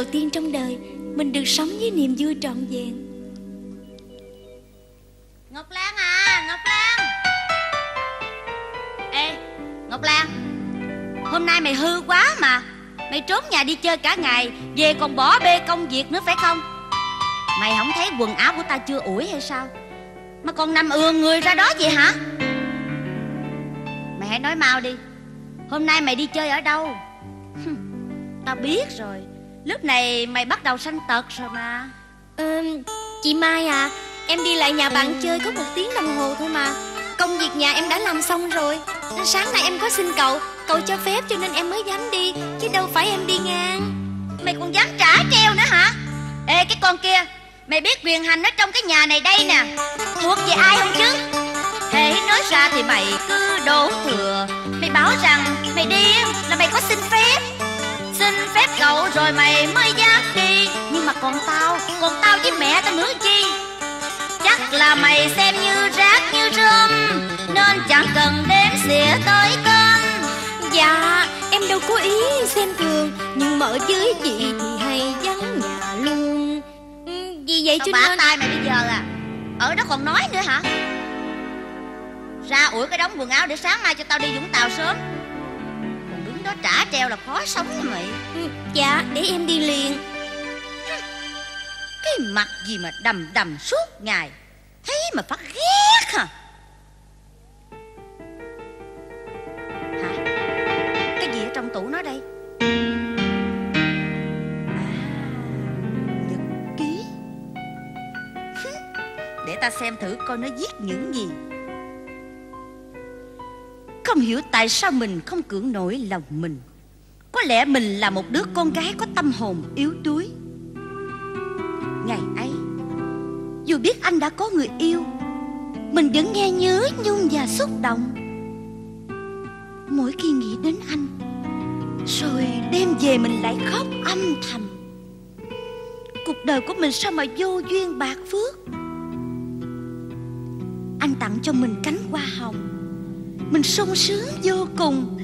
đầu tiên trong đời, mình được sống với niềm vui trọn vẹn. Ngọc Lan à Ngọc Lan. Ê, Ngọc Lan, Hôm nay mày hư quá mà. Mày trốn nhà đi chơi cả ngày, Về còn bỏ bê công việc nữa phải không? Mày không thấy quần áo của ta chưa ủi hay sao? Mà còn nằm ườn người ra đó vậy hả? Mày hãy nói mau đi. Hôm nay mày đi chơi ở đâu? Tao biết rồi. Lúc này mày bắt đầu sanh tật rồi mà. Ờ, chị Mai à Em đi lại nhà bạn chơi có một tiếng đồng hồ thôi mà. Công việc nhà em đã làm xong rồi Sáng nay em có xin cậu Cậu cho phép cho nên em mới dám đi Chứ đâu phải em đi ngang. Mày còn dám trả treo nữa hả? Ê cái con kia Mày biết quyền hành ở trong cái nhà này đây nè. Thuộc về ai không chứ? Hễ nói ra thì mày cứ đổ thừa. Mày bảo rằng mày đi phép cậu rồi mày mới dám đi. Nhưng mà còn tao Còn tao với mẹ tao nữa chi? Chắc là mày xem như rác như rơm Nên chẳng cần đếm xỉa tới cân Dạ em đâu có ý xem thường Nhưng mà ở dưới chị thì hay vắng nhà luôn. Ừ, Vì vậy Tao cho nên? tay mày bây giờ à? Ở đó còn nói nữa hả? Ra ủi cái đống quần áo để sáng mai cho tao đi Vũng Tàu sớm. Còn đứng đó trả treo là khó sống mày. Ừ, Dạ để em đi liền. Cái mặt gì mà đầm đầm suốt ngày. Thấy mà phát ghét hả? Hả? Cái gì ở trong tủ nó đây? Nhật ký. Để ta xem thử coi nó viết những gì. Không hiểu tại sao mình không cưỡng nổi lòng mình. Có lẽ mình là một đứa con gái có tâm hồn yếu đuối. Ngày ấy, Dù biết anh đã có người yêu, Mình vẫn nghe nhớ nhung và xúc động. Mỗi khi nghĩ đến anh, Rồi đêm về mình lại khóc âm thầm. Cuộc đời của mình sao mà vô duyên bạc phước? Anh tặng cho mình cánh hoa hồng. Mình sung sướng vô cùng.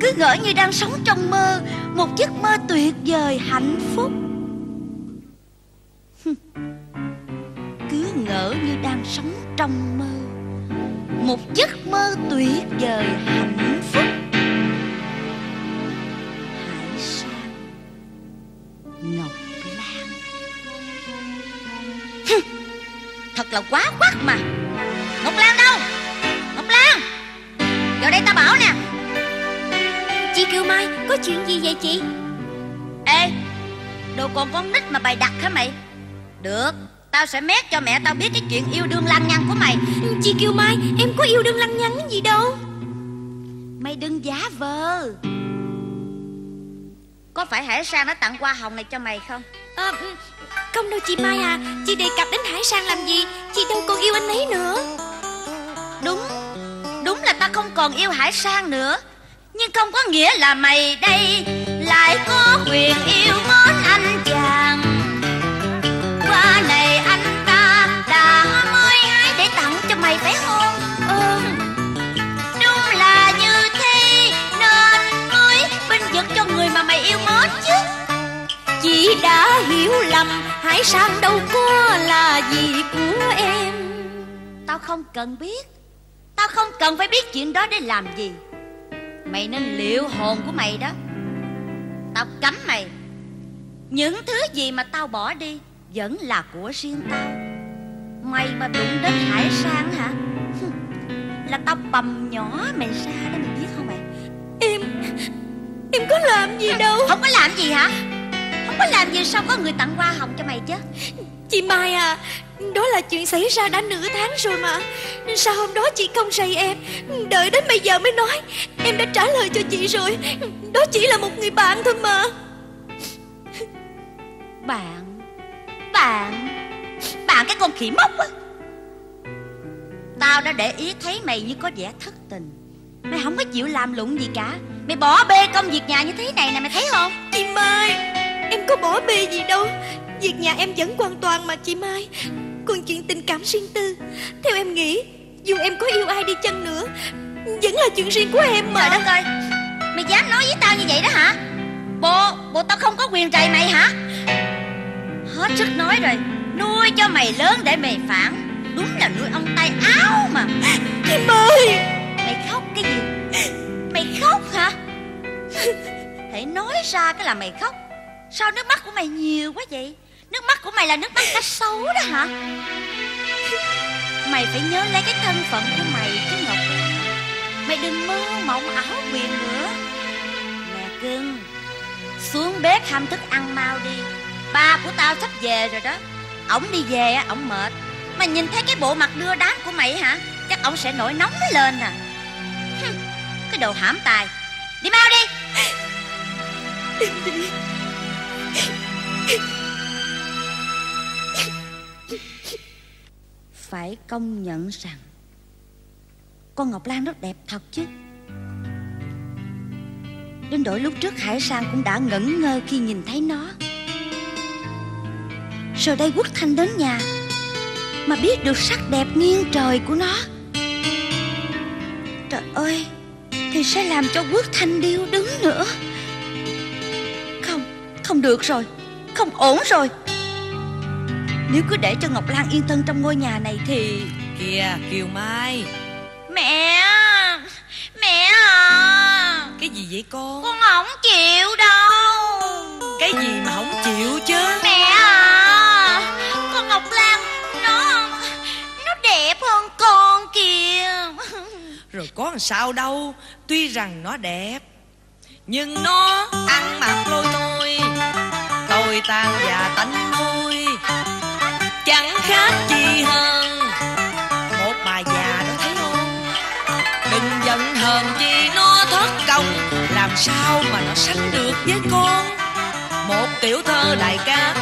Cứ gỡ như đang sống trong mơ Một giấc mơ tuyệt vời hạnh phúc. Cứ ngỡ như đang sống trong mơ một giấc mơ tuyệt vời hạnh phúc. Hải sang ngọc lan. Hừ, thật là quá quắc mà. Ngọc lan đâu? Ngọc lan! Vào đây ta bảo nè. Chị Kiều Mai Có chuyện gì vậy chị? Ê Đồ còn con nít mà bày đặt hả mày? Được Tao sẽ mét cho mẹ tao biết cái chuyện yêu đương lăng nhăng của mày. Chị Kiều Mai Em có yêu đương lăng nhăng gì đâu? Mày đừng giả vờ. Có phải Hải Sang nó tặng hoa hồng này cho mày không? À, Không đâu chị Mai à. Chị đề cập đến Hải Sang làm gì? Chị đâu còn yêu anh ấy nữa. Đúng Đúng là tao không còn yêu Hải Sang nữa nhưng không có nghĩa là mày đây Lại có quyền yêu mến anh chàng. Qua này anh ta đã mới hái để tặng cho mày phải không? Ừ Đúng là như thế Nên mới binh vực cho người mà mày yêu mến chứ. Chị đã hiểu lầm, Hải Sang đâu có là gì của em. Tao không cần biết, Tao không cần phải biết chuyện đó để làm gì. Mày nên liệu hồn của mày đó. Tao cấm mày. Những thứ gì mà tao bỏ đi Vẫn là của riêng tao. Mày mà đụng đến Hải Sang hả? Là tao bầm nhỏ mày ra đó mày biết không mày? Em Em có làm gì đâu. Không có làm gì hả? Không có làm gì sao có người tặng hoa hồng cho mày chứ? Chị Mai à Đó là chuyện xảy ra đã nửa tháng rồi mà. Sao hôm đó chị không rầy em? Đợi đến bây giờ mới nói. Em đã trả lời cho chị rồi. Đó chỉ là một người bạn thôi mà. Bạn. Bạn. Bạn cái con khỉ mốc á. Tao đã để ý thấy mày như có vẻ thất tình. Mày không có chịu làm lụng gì cả. Mày bỏ bê công việc nhà như thế này nè mày thấy không? Chị Mai Em có bỏ bê gì đâu. Việc nhà em vẫn hoàn toàn mà chị Mai Còn chuyện tình cảm riêng tư. Theo em nghĩ Dù em có yêu ai đi chăng nữa Vẫn là chuyện riêng của em mà Trời đất ơi Mày dám nói với tao như vậy đó hả? Bộ Bộ tao không có quyền rầy mày hả? Hết sức nói rồi Nuôi cho mày lớn để mày phản. Đúng là nuôi ông tay áo mà. Chị Mai Mày khóc cái gì? Mày khóc hả? Hãy nói ra cái là mày khóc. Sao nước mắt của mày nhiều quá vậy Nước mắt của mày là nước mắt cá sấu đó hả? Mày phải nhớ lấy cái thân phận của mày chứ Ngọc. Mày đừng mơ mộng ảo quyền nữa. Nè cưng Xuống bếp hâm thức ăn mau đi. Ba của tao sắp về rồi đó. Ổng đi về á, ổng mệt. Mà nhìn thấy cái bộ mặt đưa đám của mày hả? Chắc ổng sẽ nổi nóng lên à. Cái đồ hãm tài. Đi mau đi. Phải công nhận rằng Con Ngọc Lan rất đẹp thật chứ. Đến đổi lúc trước Hải Sang cũng đã ngẩn ngơ khi nhìn thấy nó. Rồi đây Quốc Thanh đến nhà Mà biết được sắc đẹp nghiêng trời của nó. Trời ơi Thì sẽ làm cho Quốc Thanh điêu đứng nữa. Không, không được rồi Không ổn rồi. Nếu cứ để cho Ngọc Lan yên thân trong ngôi nhà này thì Kìa Kiều Mai. Mẹ! Mẹ! À Cái gì vậy con Con không chịu đâu. Cái gì mà không chịu chứ? Mẹ à Con Ngọc Lan Nó Nó đẹp hơn con kìa. Rồi có làm sao đâu Tuy rằng nó đẹp Nhưng nó ăn mặc lôi thôi Tôi tan và tánh nuôi Chẳng khác gì hơn Một bà già đó thấy không Đừng giận hờn vì nó thất công. Làm sao mà nó sánh được với con? Một tiểu thơ đại ca,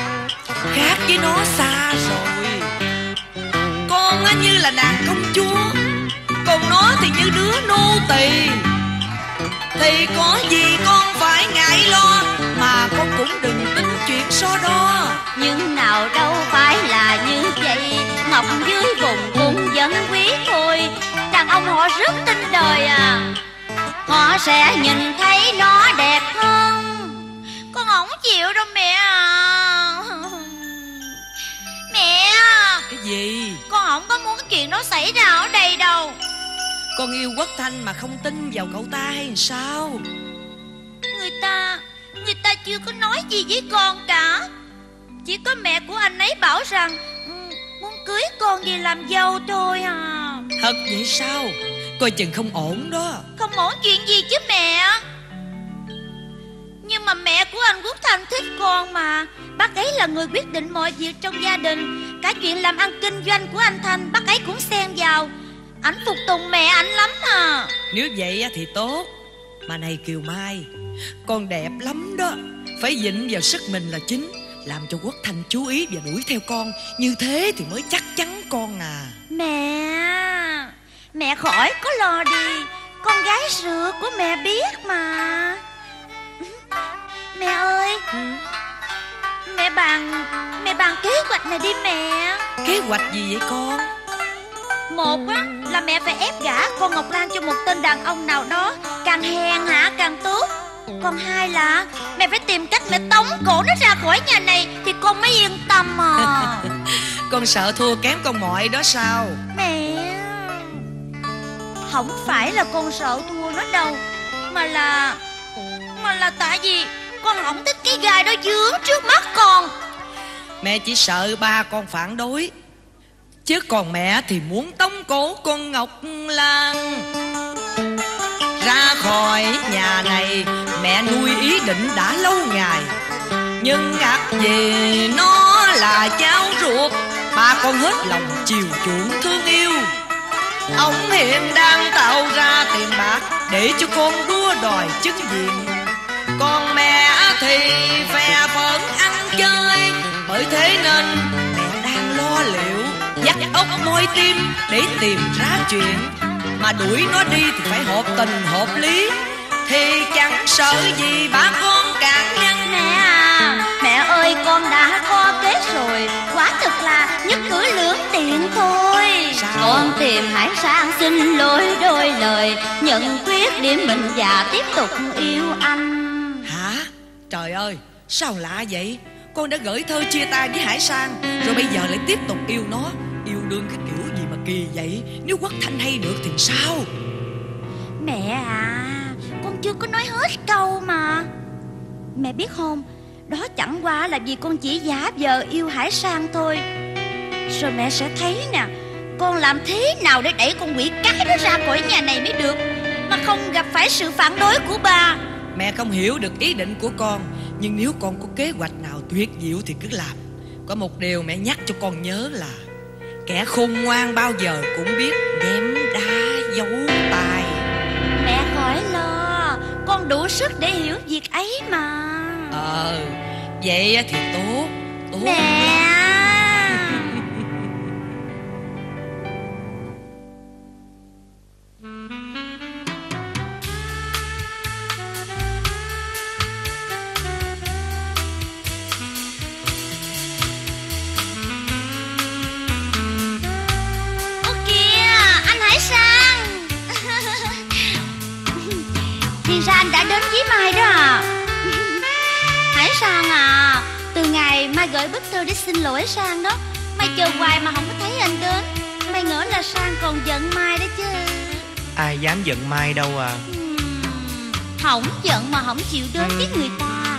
Khác với nó xa rồi. Con á như là nàng công chúa, Còn nó thì như đứa nô tỳ. Thì có gì con phải ngại lo, Mà con cũng đừng tính chuyện so đo. Nhưng nào đâu phải Ngọc dưới vùng cũng vẫn quý thôi. Đàn ông họ rất tin đời à. Họ sẽ nhìn thấy nó đẹp hơn. Con không chịu đâu mẹ à. Mẹ à. Cái gì? Con không có muốn chuyện đó xảy ra ở đây đâu. Con yêu Quốc Thanh mà không tin vào cậu ta hay sao? Người ta Người ta chưa có nói gì với con cả. Chỉ có mẹ của anh ấy bảo rằng cưới con về làm dâu thôi à. Thật vậy sao? Coi chừng không ổn đó. Không ổn chuyện gì chứ mẹ? Nhưng mà mẹ của anh Quốc Thành thích con mà. Bác ấy là người quyết định mọi việc trong gia đình. Cả chuyện làm ăn kinh doanh của anh Thanh Bác ấy cũng xen vào. Ảnh phục tùng mẹ ảnh lắm à. Nếu vậy á thì tốt. Mà này Kiều Mai Con đẹp lắm đó. Phải dịnh vào sức mình là chính Làm cho Quốc Thanh chú ý và đuổi theo con. Như thế thì mới chắc chắn con à. Mẹ Mẹ khỏi có lo đi. Con gái ruột của mẹ biết mà. Mẹ ơi Mẹ bàn Mẹ bàn kế hoạch này đi mẹ. Kế hoạch gì vậy con? Một á là mẹ phải ép gả con Ngọc Lan cho một tên đàn ông nào đó. Càng hèn hạ càng tốt Còn hai là mẹ phải tìm cách mẹ tống cổ nó ra khỏi nhà này Thì con mới yên tâm à. Con sợ thua kém con mọi đó sao? Mẹ Không phải là con sợ thua nó đâu Mà là Mà là tại vì Con không thích cái gai đó dướng trước mắt con. Mẹ chỉ sợ ba con phản đối Chứ còn mẹ thì muốn tống cổ con Ngọc Lan ra khỏi nhà này, Mẹ nuôi ý định đã lâu ngày. Nhưng ngạc gì nó là cháu ruột, Ba con hết lòng chiều chuộng thương yêu. Ông hiện đang tạo ra tiền bạc Để cho con đua đòi chức diện. Còn mẹ thì phe phận ăn chơi, Bởi thế nên mẹ đang lo liệu, Dắt ốc môi tim để tìm ra chuyện. Mà đuổi nó đi thì phải hợp tình hợp lý. Thì chẳng sợ gì ba con cản ngăn Mẹ à Mẹ ơi con đã có kế rồi. Quả thực là nhất cử lưỡng tiện thôi. Sao? Con tìm Hải Sang xin lỗi đôi lời. Nhận quyết điểm mình và tiếp tục yêu anh. Hả? Trời ơi, sao lạ vậy? Con đã gửi thơ chia tay với Hải Sang Rồi bây giờ lại tiếp tục yêu nó. Yêu đương cái kiểu kỳ vậy? Nếu Quốc Thanh hay được thì sao? Mẹ à Con chưa có nói hết câu mà. Mẹ biết không Đó chẳng qua là vì con chỉ giả vờ yêu Hải Sang thôi. Rồi mẹ sẽ thấy nè Con làm thế nào để đẩy con quỷ cái đó ra khỏi nhà này mới được Mà không gặp phải sự phản đối của bà. Mẹ không hiểu được ý định của con Nhưng nếu con có kế hoạch nào tuyệt diệu thì cứ làm. Có một điều mẹ nhắc cho con nhớ là Kẻ khôn ngoan bao giờ cũng biết ném đá giấu tài Mẹ khỏi lo Con đủ sức để hiểu việc ấy mà. Ờ, vậy thì tốt Tốt. Mẹ giận Mai đâu à. Ừm, Không giận mà không chịu đến với người ta.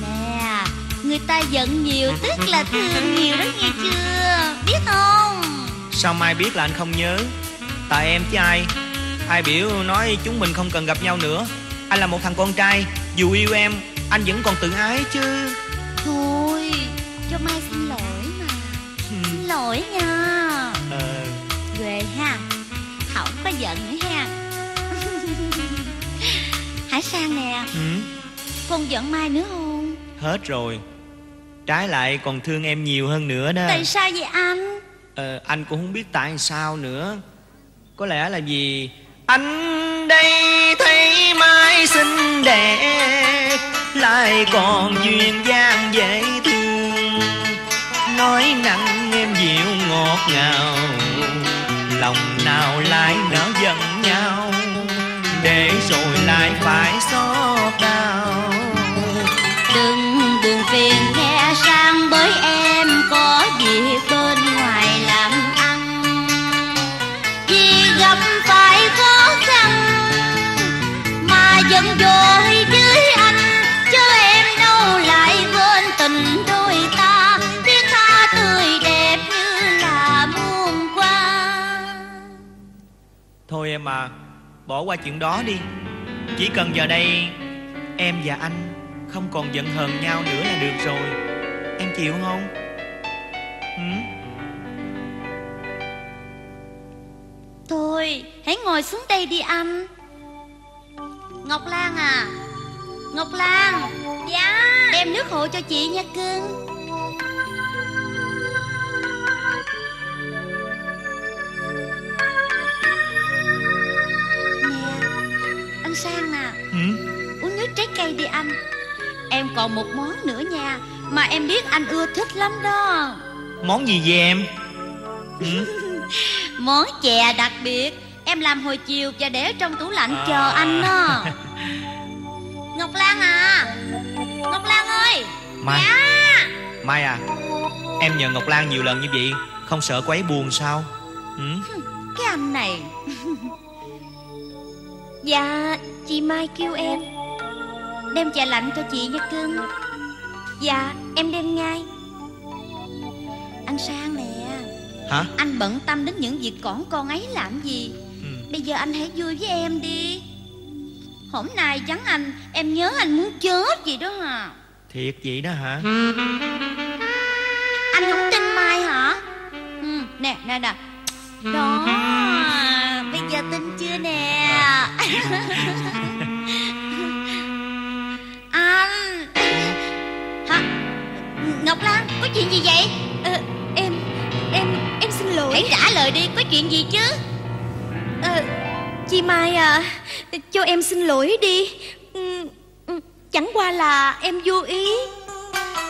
Nè Người ta giận nhiều tức là thương nhiều đó nghe chưa? Biết không? Sao Mai biết là anh không nhớ? Tại em chứ ai? Ai biểu nói chúng mình không cần gặp nhau nữa. Anh là một thằng con trai Dù yêu em Anh vẫn còn tự ái chứ. Thôi Cho Mai xin lỗi mà. Xin lỗi nha. Ờ. Ghê ha. Không có giận Sang nè. Ừ, Con giận Mai nữa không? Hết rồi. Trái lại còn thương em nhiều hơn nữa đó. Tại sao vậy anh? Ờ, Anh cũng không biết tại sao nữa. Có lẽ là vì Anh đây thấy Mai xinh đẹp Lại còn duyên dáng dễ thương. Nói nặng em dịu ngọt ngào Lòng nào lại giận? nhau Để rồi lại phải xót đau Đừng buồn phiền nghe sang bởi em có việc bên ngoài làm ăn. Vì gặp phải khó khăn mà giận dỗi với anh. Chứ em đâu lại quên tình đôi ta Biết tha tươi đẹp như là muôn qua Thôi em mà Bỏ qua chuyện đó đi. Chỉ cần giờ đây Em và anh không còn giận hờn nhau nữa là được rồi. Em chịu không? Ừ? Thôi, hãy ngồi xuống đây đi anh. Ngọc Lan à. Ngọc Lan Dạ. Đem nước hộ cho chị nha cưng Sang nè Ừ? Uống nước trái cây đi anh Em còn một món nữa nha Mà em biết anh ưa thích lắm đó Món gì vậy em? Ừ? Món chè đặc biệt Em làm hồi chiều và để trong tủ lạnh À. chờ anh đó Ngọc Lan à Ngọc Lan ơi Mai Mai à Em nhờ Ngọc Lan nhiều lần như vậy Không sợ cô ấy buồn sao? Ừ? Cái anh này Dạ chị Mai kêu em. Đem chè lạnh cho chị nha cưng Dạ em đem ngay. Anh Sang nè. Hả? Anh bận tâm đến những việc cỏn con ấy làm gì? Ừ. Bây giờ anh hãy vui với em đi. Hôm nay vắng anh Em nhớ anh muốn chết gì đó hả? Thiệt vậy đó hả? Anh không tin Mai hả? Ừ, Nè nè nè. Đó Bây giờ tin chưa Anh Hả? Ngọc Lan Có chuyện gì vậy? Ờ, Em Em Em xin lỗi. Hãy trả lời đi Có chuyện gì chứ? Ờ, Chị Mai à Cho em xin lỗi đi. Ừ, ừ, Chẳng qua là em vô ý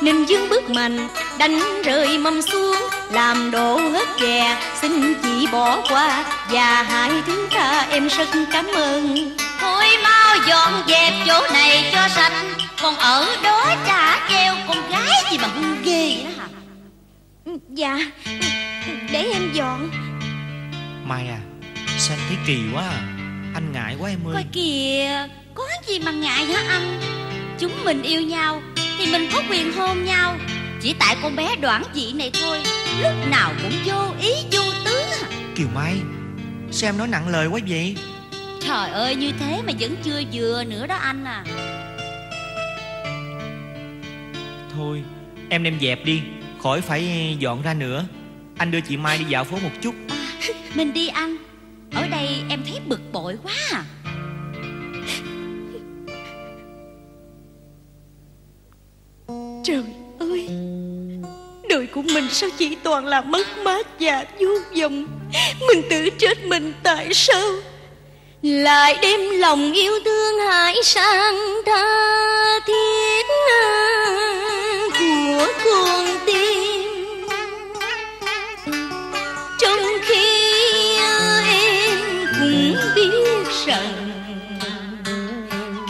Nên dương bước mạnh Đánh rơi mâm xuống Làm đổ hết ghè Xin chị bỏ qua Và hãy thứ tha em rất cảm ơn. Thôi mau dọn dẹp chỗ này cho sạch Còn ở đó trả treo con gái gì mà hư ghê vậy đó hả? Dạ Để em dọn. Mai à Sao thấy kỳ quá à? Anh ngại quá em ơi. Coi kìa Có gì mà ngại hả anh? Chúng mình yêu nhau Thì mình có quyền hôn nhau. Chỉ tại con bé đoản dị này thôi. Lúc nào cũng vô ý vô tứ à. Kiều Mai Sao em nói nặng lời quá vậy? Trời ơi như thế mà vẫn chưa vừa nữa đó anh à. Thôi em đem dẹp đi. Khỏi phải dọn ra nữa. Anh đưa chị Mai đi dạo phố một chút. Mình đi anh. Ở đây em thấy bực bội quá à Trời ơi, Đời của mình sao chỉ toàn là mất mát và vô vọng Mình tự chết mình tại sao? Lại đem lòng yêu thương hải sang tha thiết của con tim. Trong khi em cũng biết rằng,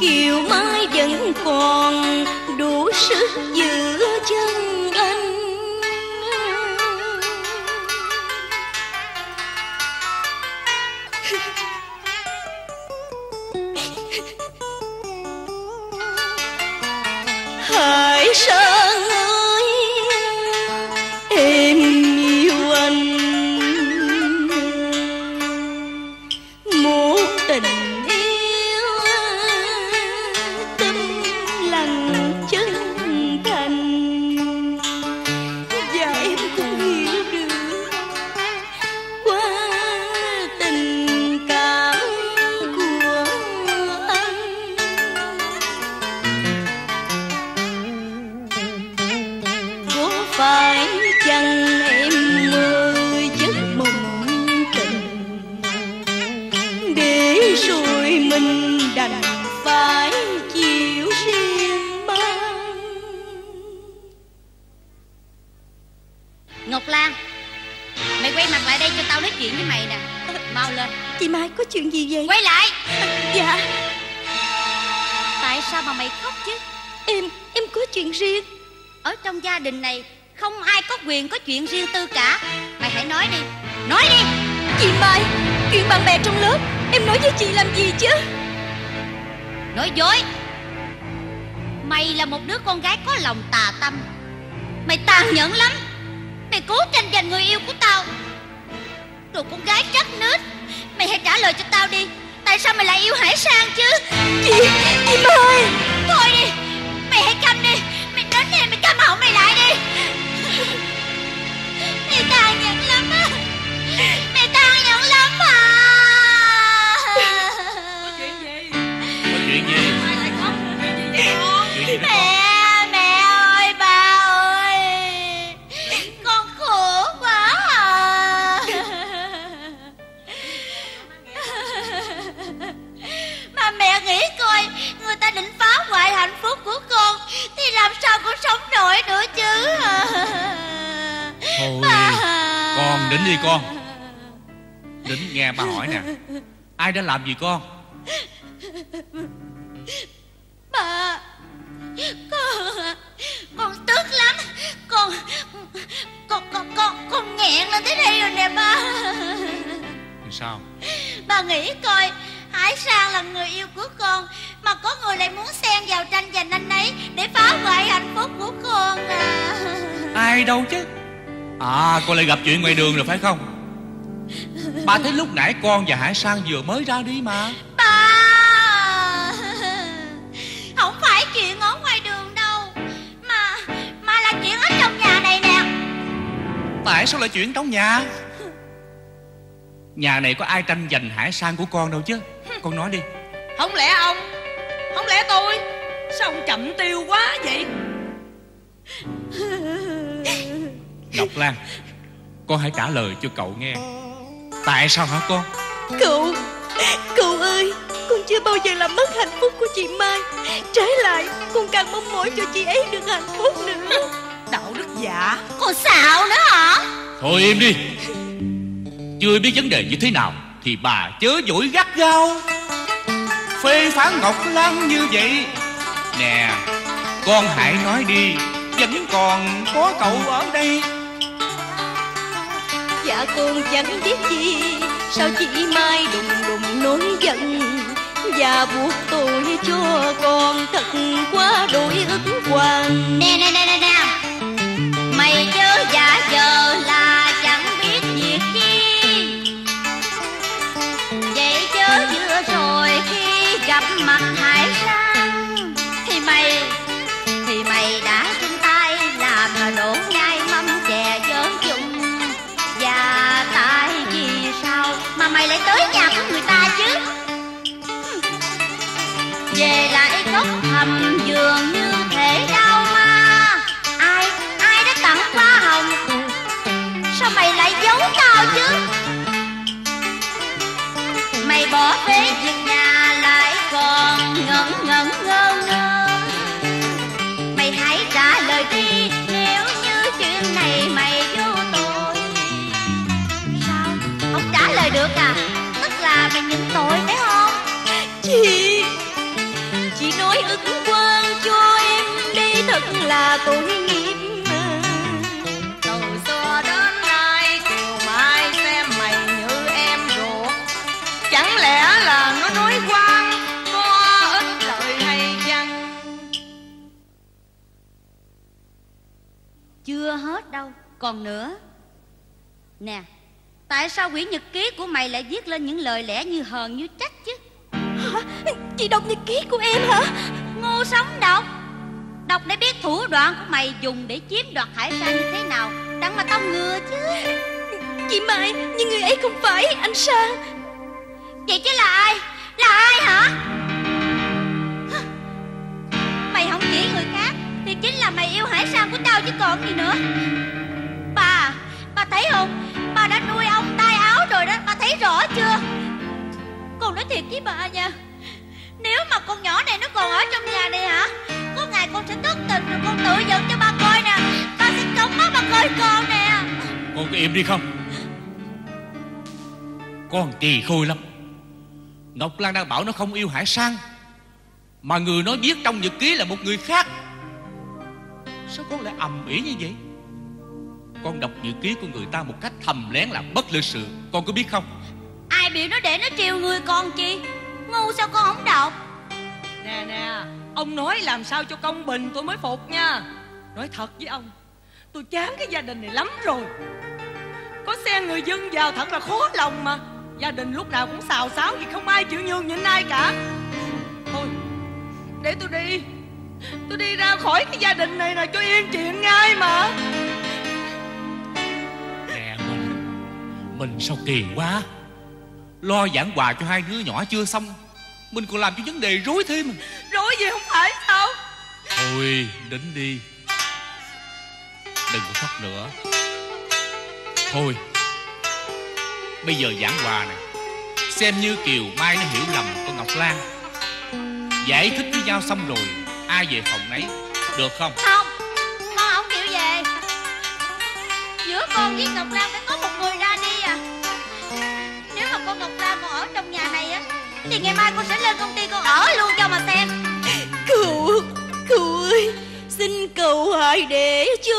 Kiều Mai vẫn còn sức giữ chân anh. Hai trong gia đình này Không ai có quyền có chuyện riêng tư cả. Mày hãy nói đi Nói đi. Chị mai chuyện bạn bè trong lớp em nói với chị làm gì chứ? Nói dối. Mày là một đứa con gái có lòng tà tâm. Mày tàn nhẫn lắm. Mày cố tranh giành người yêu của tao. Đồ con gái trắc nết. Mày hãy trả lời cho tao đi. Tại sao mày lại yêu Hải Sang chứ? Chị, chị Mai. Thôi đi. Mày hãy câm đi Mày tàn nhẫn lắm á. Mày tàn nhẫn lắm à. Có chuyện gì? Khóc chuyện gì chuyện gì? Mẹ, mẹ ơi, ba ơi. Con khổ quá à. Mà mẹ nghĩ coi Người ta định phá hoại hạnh phúc của con Thì làm sao con sống nổi nữa chứ. Thôi Ba. Con đến đi con. Đến nghe ba hỏi nè. Ai đã làm gì con? Ba Con Con tức lắm. Con Con con con con nghẹn lên tới đây rồi nè ba. Sao? Bà nghĩ coi Hải Sang là người yêu của con Mà có người lại muốn xen vào tranh giành anh ấy Để phá hoại hạnh phúc của con à. Ai đâu chứ? À con lại gặp chuyện ngoài đường rồi phải không? Ba thấy lúc nãy con và Hải Sang vừa mới ra đi mà. Ba! Không phải chuyện ở ngoài đường đâu Mà Mà là chuyện ở trong nhà này nè. Tại sao lại chuyện trong nhà? Nhà này có ai tranh giành Hải Sang của con đâu chứ Con nói đi. Không lẽ ông không lẽ tôi? Sao ông chậm tiêu quá vậy? Ngọc Lan Con hãy trả lời cho cậu nghe. Tại sao hả con Cậu, cậu ơi Con chưa bao giờ làm mất hạnh phúc của chị Mai. Trái lại, con càng mong mỏi cho chị ấy được hạnh phúc nữa. Đạo đức giả. Con xạo nữa hả? Thôi im đi. Chưa biết vấn đề như thế nào Thì bà chớ dỗi gắt gao. Phê phán Ngọc Lan như vậy Nè Con hãy nói đi Vẫn còn có cậu ở đây. Dạ con chẳng biết gì Sao chị Mai đùng đùng nổi giận. Và buộc tôi cho con thật quá đổi ức hoàng. Nè nè nè nè nè Mày chớ giả vờ là mặt Hải Sang. Thì mày, thì mày đã chung tay làm đổ ngay mâm chè chớn chung. Và tại vì sao mà mày lại tới nhà của người ta chứ? Về lại góc thầm giường như thể đau ma. Ai ai đã tặng hoa hồng? Sao mày lại giấu tao chứ? Mày bỏ phế việc nhà còn ngẩn ngẩn ngơ ngơ. Mày hãy trả lời đi, nếu như chuyện này mày vô tội. Sao? Không trả lời được à? Tức là mày nhận tội phải không? Chị Chị nói ức quan cho em đi Thật là tội nghiệp đâu. Còn nữa Nè Tại sao quyển nhật ký của mày lại viết lên những lời lẽ như hờn như trách chứ? Hả? Chị đọc nhật ký của em hả? Ngu sống đọc. Đọc để biết thủ đoạn của mày dùng để chiếm đoạt hải sản như thế nào. Đặng mà tao ngừa chứ. Chị Mai Nhưng người ấy không phải anh Sang. Vậy chứ là ai? Là ai hả? Mày không chỉ người thì chính là mày yêu hải sản của tao chứ còn gì nữa. Bà Bà thấy không? Bà đã nuôi ông tay áo rồi đó, Bà thấy rõ chưa? Con nói thiệt với bà nha, Nếu mà con nhỏ này nó còn ở trong nhà này hả? Có ngày con sẽ tức tình rồi con tự giận cho bà coi nè. Bà sẽ cống mắt bà coi con nè. Con cứ im đi không? Con kỳ khôi lắm. Ngọc Lan đang bảo nó không yêu Hải Sang Mà người nó viết trong nhật ký là một người khác. Sao con lại ầm ĩ như vậy? Con đọc nhật ký của người ta một cách thầm lén là bất lịch sự. Con có biết không? Ai biểu nó để nó triều người con chi? Ngu sao con không đọc? Nè nè ông nói làm sao cho công bình tôi mới phục nha. Nói thật với ông tôi chán cái gia đình này lắm rồi. Có xen người dân vào thật là khó lòng mà. Gia đình lúc nào cũng xào xáo Vì không ai chịu nhường nhịn ai cả. Thôi Để tôi đi Tôi đi ra khỏi cái gia đình này là cho yên chuyện ngay mà. Nè mình Mình sao kỳ quá. Lo giảng hòa cho hai đứa nhỏ chưa xong Mình còn làm cho vấn đề rối thêm. Rối gì không phải sao? Thôi đến đi. Đừng có khóc nữa. Thôi Bây giờ giảng hòa nè. Xem như Kiều Mai nó hiểu lầm con Ngọc Lan. Giải thích với nhau xong rồi Ai về phòng nấy Được không? Không Con không chịu về. Giữa con với Ngọc Lan phải có một người ra đi à. Nếu mà con Ngọc Lan còn ở trong nhà này á Thì ngày mai con sẽ lên công ty con ở luôn cho mà xem. Cậu Cậu ơi Xin cậu hãy để cho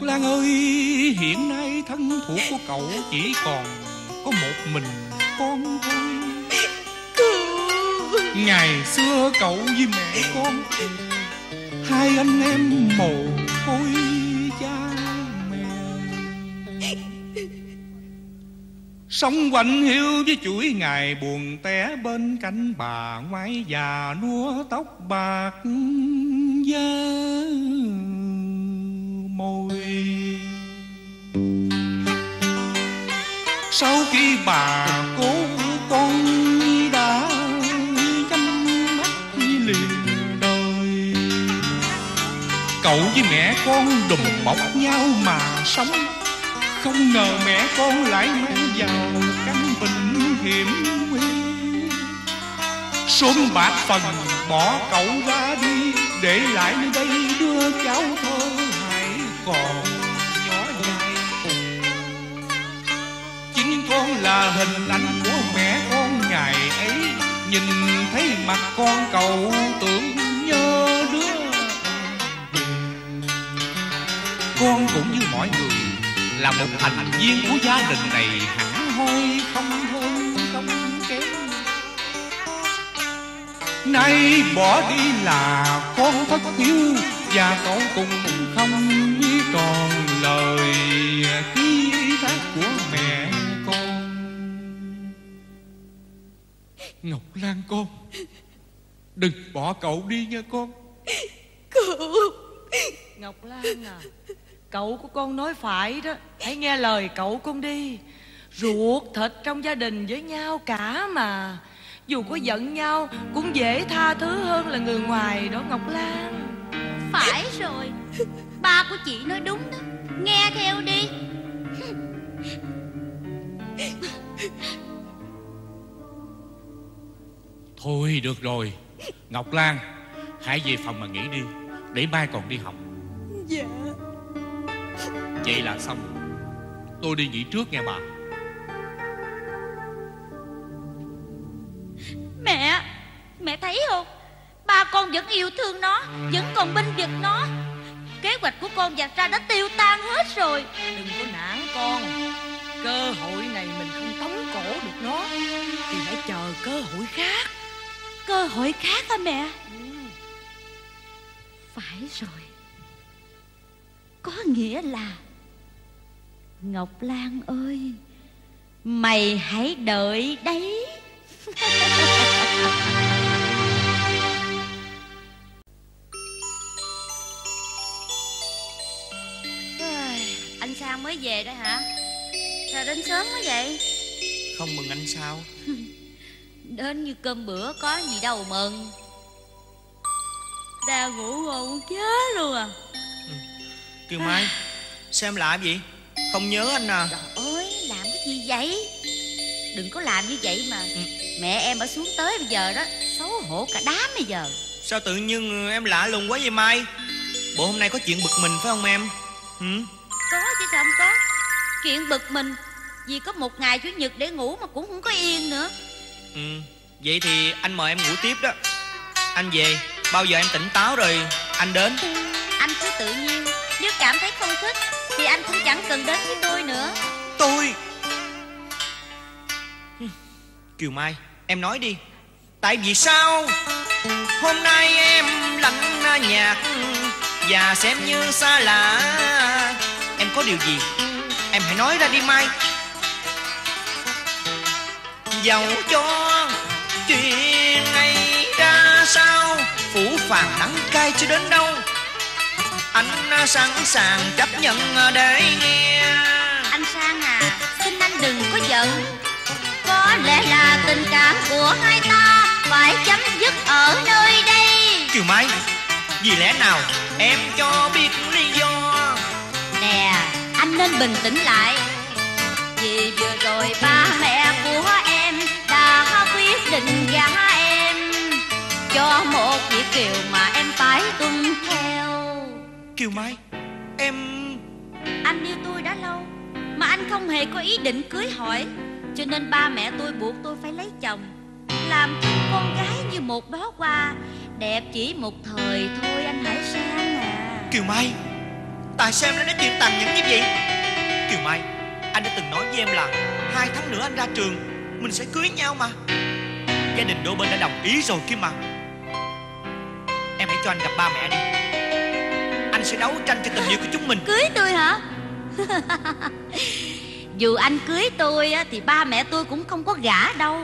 Lan ơi, Hiện nay thân thuộc của cậu chỉ còn Có một mình con thôi. Ngày xưa cậu với mẹ con, Hai anh em mồ côi cha mẹ. Sống quạnh hiu với chuỗi ngày buồn té bên cạnh bà ngoái già nua tóc bạc da môi. Sau khi bà cố con đã nhắm mắt liền đời, Cậu với mẹ con đùm bọc nhau mà sống. Không ngờ mẹ con lại mang vào căn bệnh hiểm nguy. Sớm bạc phần bỏ cậu ra đi, Để lại nơi đây đưa cháu thôi còn nhỏ dài Chính con là hình ảnh của mẹ con ngày ấy Nhìn thấy mặt con cậu tưởng nhớ đứa Con cũng như mọi người Là một thành viên của gia đình này hẳn hoi không hơn không kém Nay bỏ đi là con thất hiếu Và cậu cùng không còn lời ký thác của mẹ con. Ngọc Lan con Đừng bỏ cậu đi nha con. Cậu. Ngọc Lan à Cậu của con nói phải đó. Hãy nghe lời cậu con đi. Ruột thịt trong gia đình với nhau cả mà. Dù có giận nhau Cũng dễ tha thứ hơn là người ngoài đó Ngọc Lan. Phải rồi Ba của chị nói đúng đó. Nghe theo đi. Thôi được rồi. Ngọc Lan Hãy về phòng mà nghỉ đi. Để mai còn đi học. Dạ. Vậy là xong. Tôi đi nghỉ trước nghe bà. Mẹ Mẹ thấy không? Ba con vẫn yêu thương nó Vẫn còn binh vực nó Kế hoạch của con dạt ra đã tiêu tan hết rồi. Đừng có nản con. Cơ hội này mình không tống cổ được nó. Thì hãy chờ cơ hội khác. Cơ hội khác hả mẹ? Phải rồi. Có nghĩa là Ngọc Lan ơi Mày hãy đợi đấy mới về đó hả? Sao đến sớm quá vậy? Không mừng anh sao? Đến như cơm bữa có gì đâu mừng. Đau ngủ ngon chết luôn à. Kiều Mai Sao em làm gì? Không nhớ anh à. Trời ơi làm cái gì vậy? Đừng có làm như vậy mà. Ừ. Mẹ em ở xuống tới bây giờ đó Xấu hổ cả đám bây giờ. Sao tự nhiên em lạ lùng quá vậy Mai? Bộ hôm nay có chuyện bực mình phải không em? Ừ? Có chứ sao không có? Chuyện bực mình Vì có một ngày chủ nhật để ngủ mà cũng không có yên nữa. Ừ Vậy thì anh mời em ngủ tiếp đó. Anh về Bao giờ em tỉnh táo rồi Anh đến. Anh cứ tự nhiên Nếu cảm thấy không thích Thì anh cũng chẳng cần đến với tôi nữa. Tôi. Kiều Mai Em nói đi. Tại vì sao? Hôm nay em lạnh nhạt Và xem như xa lạ Em có điều gì? Em hãy nói ra đi Mai. Dẫu cho chuyện này ra sao? Phủ phàng nắng cay cho đến đâu. Anh sẵn sàng chấp nhận để nghe. Anh Sang à Xin anh đừng có giận. Có lẽ là tình cảm của hai ta Phải chấm dứt ở nơi đây. Kiều Mai Vì lẽ nào em cho biết lý do Nè anh nên bình tĩnh lại. Vì vừa rồi ba mẹ của em Đã quyết định gả em Cho một Việt kiều mà em phải tuân theo. Kiều Mai Em Anh yêu tôi đã lâu Mà anh không hề có ý định cưới hỏi. Cho nên ba mẹ tôi buộc tôi phải lấy chồng Làm con gái như một đóa hoa. Đẹp chỉ một thời thôi anh Hải Sang à Kiều Mai Tại sao em lại nói chuyện tàn nhẫn như vậy. Kiều Mai Anh đã từng nói với em là Hai tháng nữa anh ra trường Mình sẽ cưới nhau mà. Gia đình đôi bên đã đồng ý rồi kia mà. Em hãy cho anh gặp ba mẹ đi. Anh sẽ đấu tranh cho tình yêu của chúng mình. Cưới tôi hả? Dù anh cưới tôi á, Thì ba mẹ tôi cũng không có gả đâu.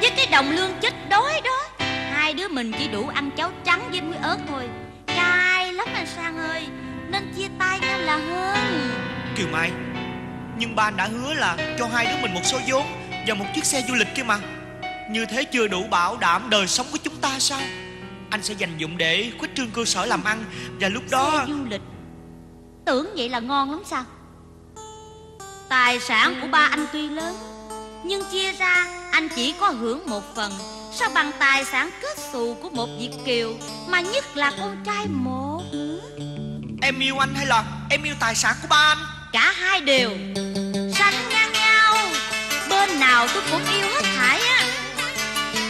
Với cái đồng lương chết đói đó Hai đứa mình chỉ đủ ăn cháo trắng với muối ớt thôi. Cay lắm anh Sang ơi Nên chia tay nhau là hơn. Kiều Mai Nhưng ba anh đã hứa là cho hai đứa mình một số vốn Và một chiếc xe du lịch kia mà. Như thế chưa đủ bảo đảm đời sống của chúng ta sao? Anh sẽ dành dụng để khuếch trương cơ sở làm ăn Và lúc đó Xe du lịch. Tưởng vậy là ngon lắm sao? Tài sản của ba anh tuy lớn Nhưng chia ra anh chỉ có hưởng một phần. Sao bằng tài sản kết xù của một Việt Kiều Mà nhất là con trai một Em yêu anh hay là em yêu tài sản của ba anh? Cả hai đều. Sanh ngang nhau. Bên nào tôi cũng yêu hết thảy á.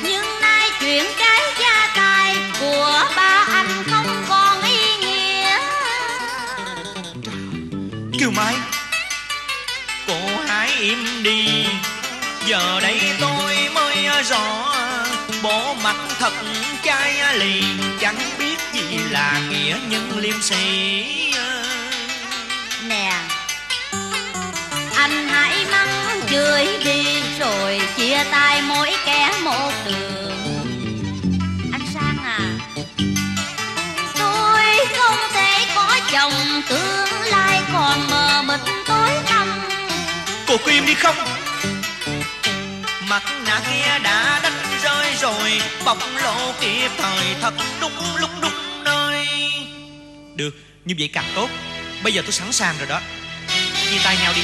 Nhưng nay chuyện cái gia tài Của ba anh không còn ý nghĩa. Kiều Mai Cô hãy im đi. Giờ đây tôi mới rõ. Bộ mặt thật chai lì Chẳng biết là nghĩa nhân liêm sĩ Nè Anh hãy mắng chửi đi Rồi chia tay mỗi kẻ một đường. Anh Sang à Tôi không thể có chồng Tương lai còn mờ mịt tối tăm. Cô có im đi không? Mặt nạ kia đã đánh rơi rồi Bộc lộ kịp thời thật đúng lúc đúng được, như vậy càng tốt. Bây giờ tôi sẵn sàng rồi đó. Chia tay nhau đi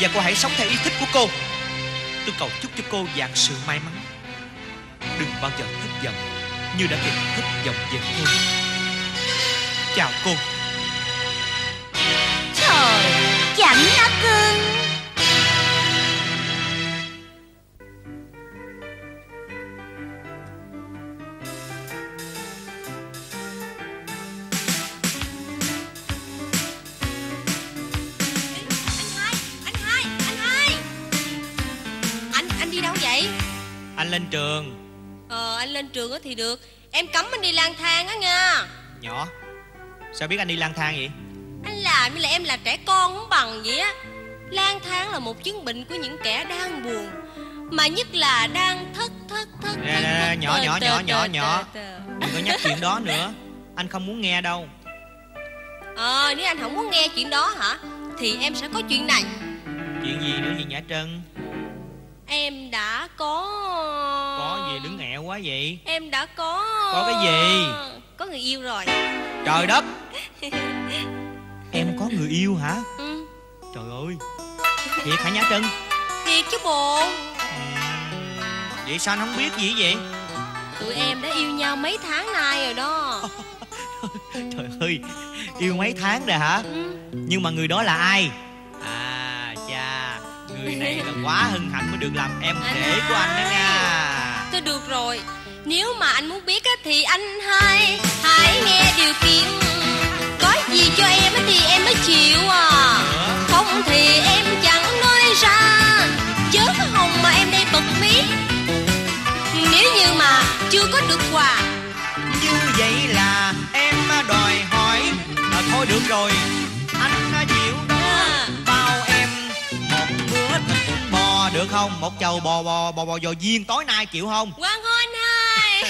Và cô hãy sống theo ý thích của cô. Tôi cầu chúc cho cô dạng sự may mắn. Đừng bao giờ thất vọng Như đã từng thất vọng về tôi Chào cô. Trời chẳng nó cưng anh lên trường. Ờ anh lên trường á thì được. Em cấm anh đi lang thang á nha. Nhỏ Sao biết anh đi lang thang vậy? Anh làm như là em là trẻ con không bằng vậy á. Lang thang là một chứng bệnh của những kẻ đang buồn Mà nhất là đang thất thất thất Nè, nè, nhỏ, nhỏ, nhỏ, nhỏ, nhỏ. Đừng có nhắc chuyện đó nữa. Anh không muốn nghe đâu. Ờ nếu anh không muốn nghe chuyện đó hả Thì em sẽ có chuyện này. Chuyện gì nữa vậy Nhã Trân Em đã có Có gì đứng nghẹo quá vậy? Em đã có Có cái gì? Có người yêu rồi. Trời đất. Em có người yêu hả? Ừ. Trời ơi. Thiệt hả Nhã Trân? Thiệt chứ bộ. Vậy sao anh không biết gì vậy? Tụi em đã yêu nhau mấy tháng nay rồi đó. Trời ơi. Yêu mấy tháng rồi hả? Ừ. Nhưng mà người đó là ai Người này là quá hân hạnh mới được làm em rể của anh đó nha. Thôi được rồi. Nếu mà anh muốn biết á, thì anh hai Hãy nghe điều kiện. Có gì cho em á thì em mới chịu à. Không thì em chẳng nói ra. Chớ có hồng mà em đây bật mí. Nếu như mà chưa có được quà. Như vậy là em đòi hỏi. À, Thôi được rồi. Anh chịu được không? Một chầu bò bò bò bò giò viên tối nay chịu không? Quang hô anh hai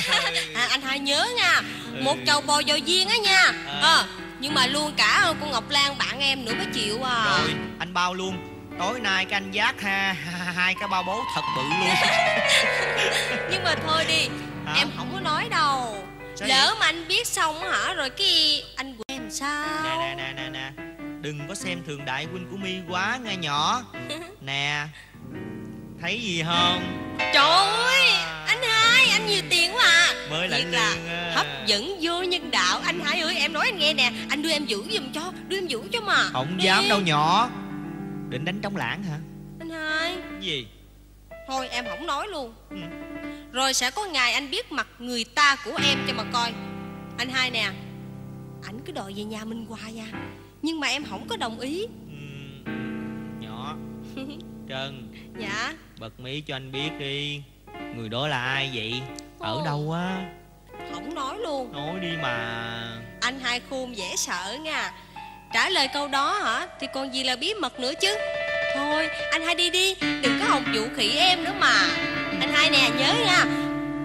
à, Anh hai nhớ nha. Một chầu bò dò viên á nha. Ờ Nhưng mà luôn cả con Ngọc Lan bạn em nữa mới chịu à. Rồi anh bao luôn. Tối nay cái anh giác ha, ha, hai cái bao bố thật bự luôn. Nhưng mà thôi đi Hả? Em không có nói đâu. Sao Lỡ vậy? mà anh biết xong hả Rồi cái anh của em sao? Nè nè nè nè nè. Đừng có xem thường đại huynh của mi quá nghe nhỏ. Nè Thấy gì không? Trời ơi Anh hai Anh nhiều tiền quá à. Mới là lương à. hấp dẫn vô nhân đạo. Anh hai ơi em nói anh nghe nè. Anh đưa em giữ giùm cho Đưa em giữ cho mà. Không Đi. dám đâu nhỏ. Định đánh trống lãng hả? Anh hai. Cái gì? Thôi em không nói luôn. Ừ. Rồi sẽ có ngày anh biết mặt người ta của em cho mà coi. Anh hai nè Anh cứ đòi về nhà mình hoài à. Nhưng mà em không có đồng ý. Ừm, Nhỏ Trân. Dạ. Bật mí cho anh biết đi Người đó là ai vậy? Ở Ồ. đâu á? Không nói luôn. Nói đi mà. Anh hai khôn dễ sợ nha. Trả lời câu đó hả? Thì còn gì là bí mật nữa chứ? Thôi anh hai đi đi. Đừng có hòng dụ khỉ em nữa mà. Anh hai nè nhớ nha.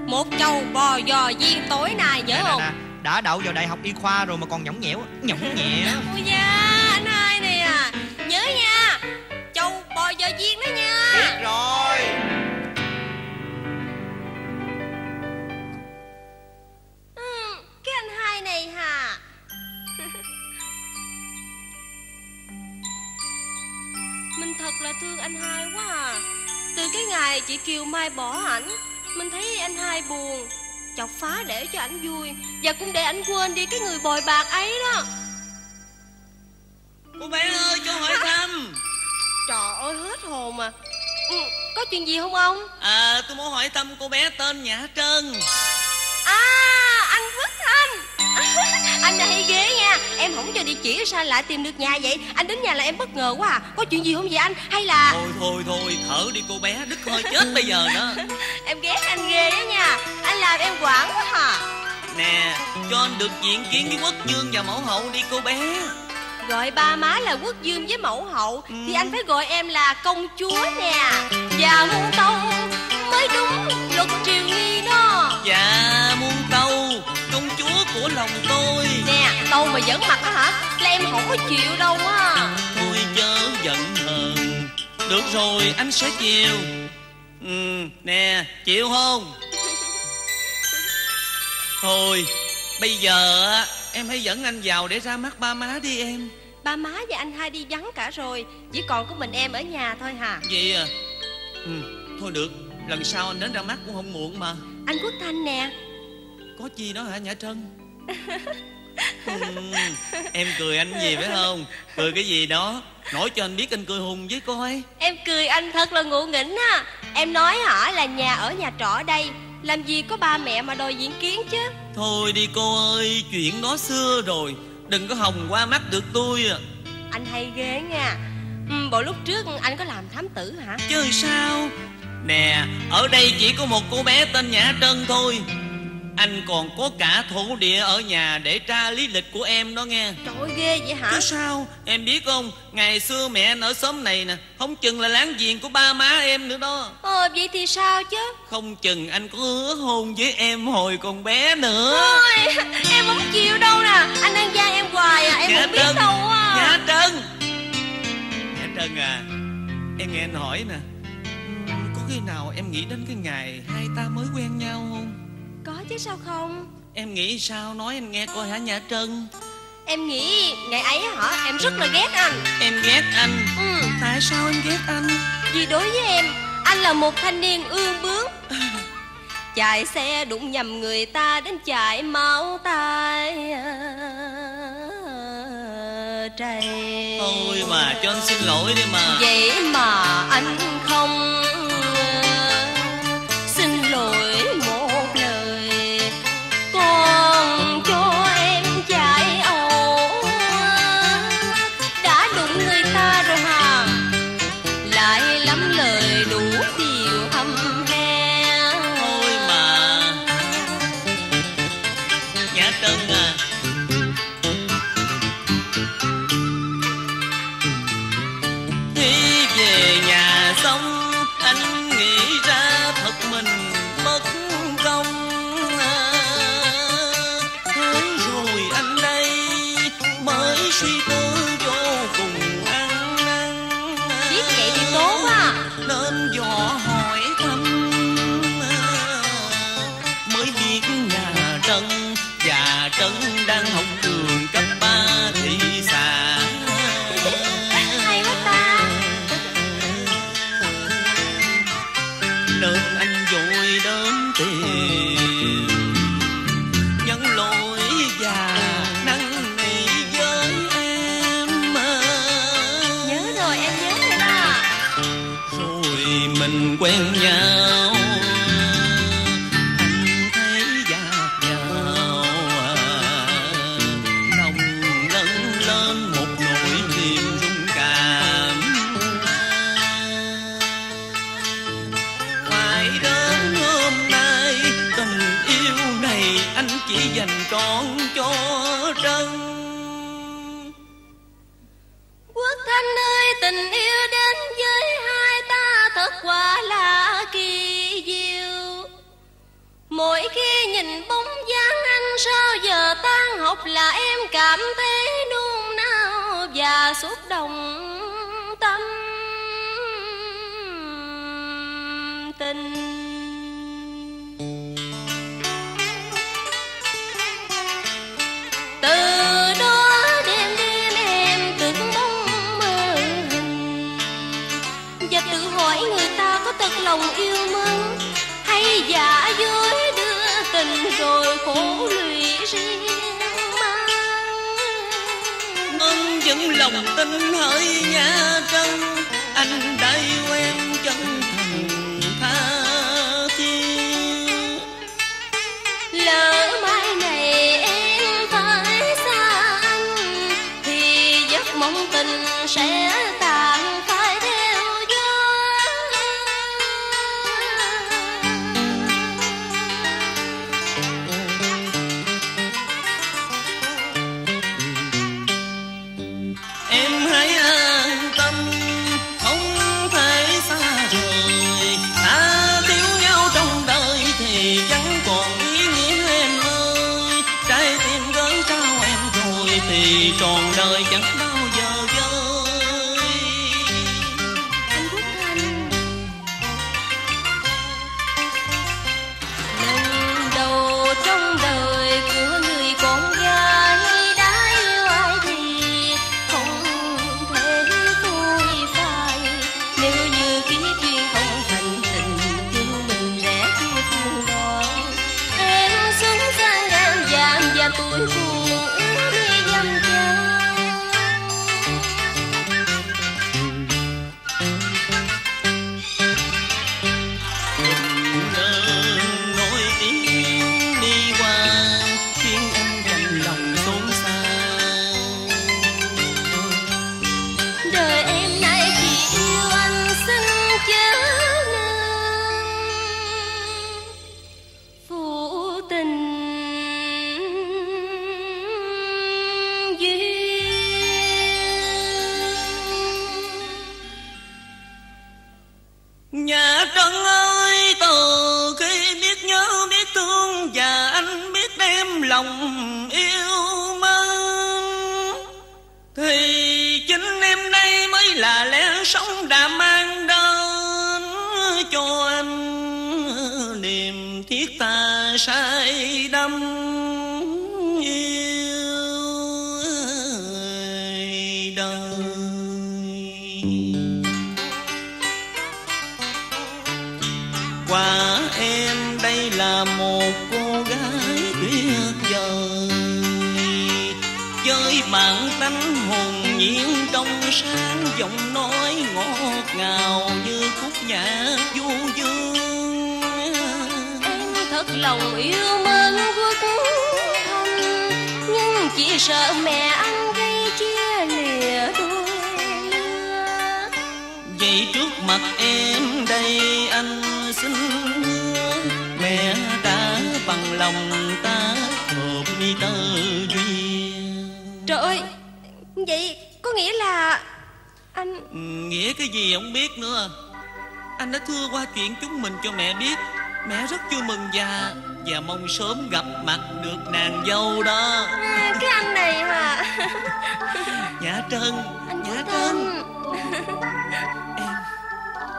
Một chầu bò giò viên tối nay nhớ Nè, nè, không? nè, Đã đậu vào đại học y khoa rồi mà còn nhõng nhẽo Nhõng nhẹ. Ôi da anh hai à Nhớ nha Bò giò viên đó nha. Biết rồi. Ừ, Cái anh hai này hả? Mình thật là thương anh hai quá à. Từ cái ngày chị Kiều Mai bỏ ảnh Mình thấy anh hai buồn. Chọc phá để cho ảnh vui Và cũng để ảnh quên đi cái người bồi bạc ấy đó hồn mà. Ừ, Có chuyện gì không ông? À tôi muốn hỏi thăm cô bé tên Nhã Trân. À anh Phước Thanh. Anh này hay ghế nha. Em không cho địa chỉ sao lại tìm được nhà vậy. Anh đến nhà là em bất ngờ quá à. Có chuyện gì không vậy anh? Hay là Thôi thôi thôi thở đi cô bé. Đứt hơi chết bây giờ đó. Em ghét anh ghê đó nha. Anh làm em quản quá à. Nè cho anh được diện kiến với quốc dương và mẫu hậu đi cô bé Gọi ba má là quốc dương với mẫu hậu Thì anh phải gọi em là công chúa nè. Và muôn tông mới đúng luật triều nghi đó. Dạ muôn tâu công chúa của lòng tôi. Nè tâu mà giỡn mặt á hả? Là em không có chịu đâu á. Thôi chớ giận hờn. Được rồi anh sẽ chiều Ừ nè chịu không? Thôi bây giờ á, em hãy dẫn anh vào để ra mắt ba má đi em. Ba má và anh hai đi vắng cả rồi Chỉ còn có mình em ở nhà thôi hả Vậy à? Ừ, Thôi được Lần sau anh đến ra mắt cũng không muộn mà. Anh Quốc Thanh nè. Có chi đó hả Nhã Trân? Ừm, Em cười anh gì phải không? Cười cái gì đó? Nói cho anh biết anh cười hùng với coi. Em cười anh thật là ngộ nghĩnh á Em nói hả là nhà ở nhà trọ đây Làm gì có ba mẹ mà đòi diễn kiến chứ? Thôi đi cô ơi Chuyện đó xưa rồi. Đừng có hồng qua mắt được tôi à Anh hay ghê nha. Ừ, Bộ lúc trước anh có làm thám tử hả? Chơi sao? Nè Ở đây chỉ có một cô bé tên Nhã Trân thôi Anh còn có cả thổ địa ở nhà Để tra lý lịch của em đó nghe. Trời ơi, ghê vậy hả? Chứ sao? Em biết không? Ngày xưa mẹ anh ở xóm này nè Không chừng là láng giềng của ba má em nữa đó. Ờ vậy thì sao chứ? Không chừng anh có hứa hôn với em hồi còn bé nữa. Ôi, em không chịu đâu nè. Anh đang gian em hoài à Em Nhã không biết Trân. đâu à Nhã Trân. Nhã Trân à Em nghe anh hỏi nè. Có khi nào em nghĩ đến cái ngày Hai ta mới quen nhau không chứ sao không? Em nghĩ sao? Nói em nghe coi hả Nhã Trân? Em nghĩ ngày ấy hả Em rất là ghét anh. Em ghét anh. Ừ, Tại sao em ghét anh? Vì đối với em Anh là một thanh niên ương bướng. Chạy xe đụng nhầm người ta Đến chạy máu tai trầy. Thôi mà cho anh xin lỗi đi mà. Vậy mà anh không Mới chuyện chúng mình cho mẹ biết. Mẹ rất vui mừng và Và mong sớm gặp mặt được nàng dâu đó. À, Cái anh này mà. Nhã Trân Anh Nhã Quốc Trân. Thanh. Em.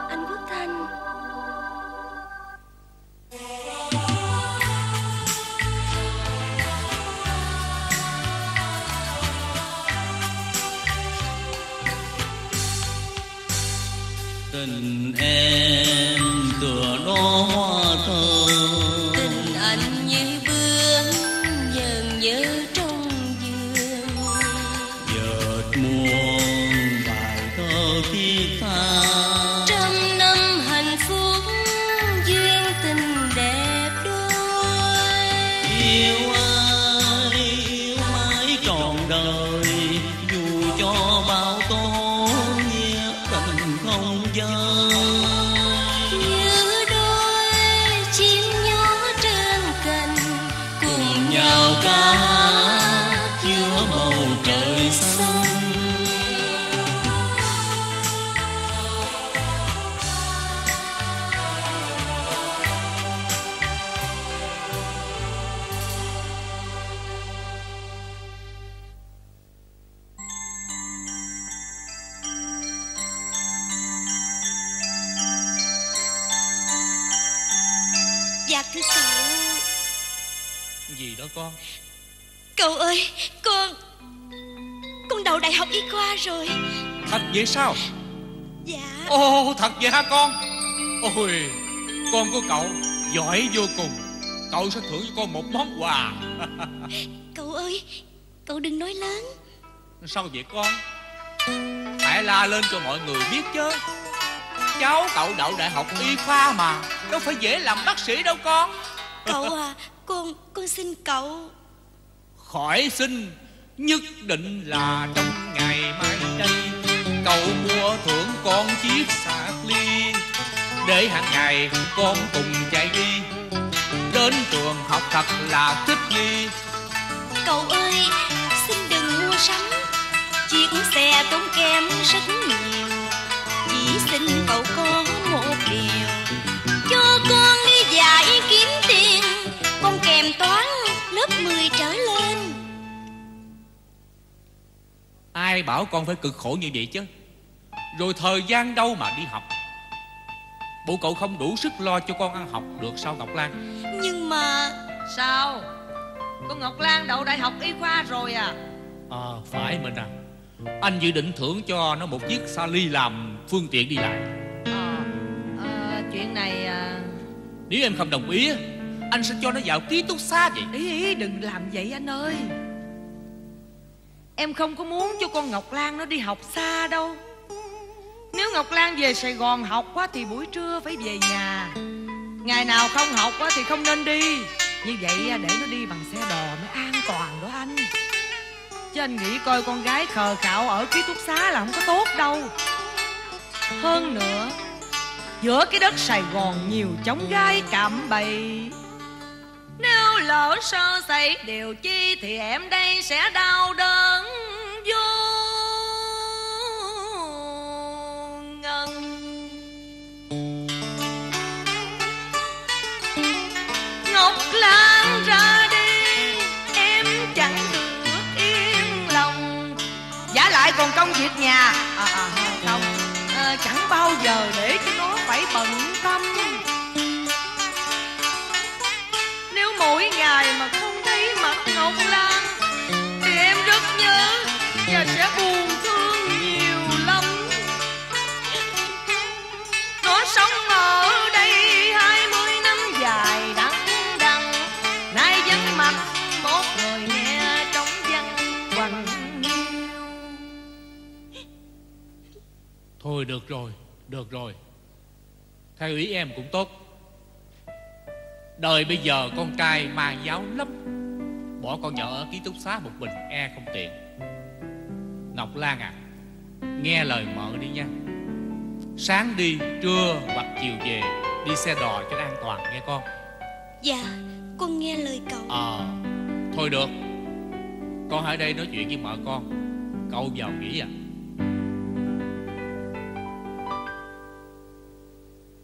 Anh Quốc Thanh. Tình em Gì đó con? Cậu ơi Con Con đậu đại học y khoa rồi. Thật vậy sao? Dạ. Ồ thật vậy hả con? Ôi Con của cậu giỏi vô cùng. Cậu sẽ thưởng cho con một món quà. Cậu ơi Cậu đừng nói lớn. Sao vậy con? Hãy la lên cho mọi người biết chứ. Cháu cậu đậu đại học y khoa mà Đâu phải dễ làm bác sĩ đâu con. Cậu à Con Con xin cậu Khỏi xin Nhất định là trong ngày mai đây Cậu mua thưởng con chiếc sạc ly. Để hàng ngày con cùng chạy đi Đến trường học thật là thích nghi. Cậu ơi Xin đừng mua sắm. Chiếc xe tốn kém rất nhiều. Chỉ xin cậu có một điều. Cho con đi dạy kiếm kèm toán lớp 10 trở lên. Ai bảo con phải cực khổ như vậy chứ? Rồi thời gian đâu mà đi học? Bộ cậu không đủ sức lo cho con ăn học được sao Ngọc Lan? Nhưng mà Sao? Con Ngọc Lan đậu đại học y khoa rồi à? Ờ phải mình à Anh dự định thưởng cho nó một chiếc xa ly làm phương tiện đi lại. Ờ ờ, Chuyện này à, Nếu em không đồng ý anh sẽ cho nó vào ký túc xá vậy. Ý ý đừng làm vậy anh ơi. Em không có muốn cho con Ngọc Lan nó đi học xa đâu. Nếu Ngọc Lan về Sài Gòn học quá Thì buổi trưa phải về nhà. Ngày nào không học quá thì không nên đi. Như vậy để nó đi bằng xe đò mới an toàn đó anh. Chứ anh nghĩ coi con gái khờ khạo ở ký túc xá là không có tốt đâu. Hơn nữa, Giữa cái đất Sài Gòn nhiều chóng gai cạm bầy. Nếu lỡ sơ xảy điều chi Thì em đây sẽ đau đớn vô ngân Ngọc Lan ra đi Em chẳng được yên lòng. Giả lại còn công việc nhà à, à, Không à, Chẳng bao giờ để cho nó phải bận tâm. Mấy ngày mà không thấy mặt ngọc lan. Thì em rất nhớ và sẽ buồn thương nhiều lắm. Nó sống ở đây hai mươi năm dài đắng đắng. Nay vắng mặt một người nghe trong văn quanh hiu Thôi được rồi, được rồi. Theo ý em cũng tốt. Đời bây giờ con trai ma giáo lắm. Bỏ con nhỏ ở ký túc xá một mình e không tiện. Ngọc Lan à Nghe lời mợ đi nha. Sáng đi, trưa hoặc chiều về Đi xe đò cho nó an toàn nghe con. Dạ con nghe lời cậu. Ờ Thôi được. Con ở đây nói chuyện với mợ con. Cậu vào nghỉ à.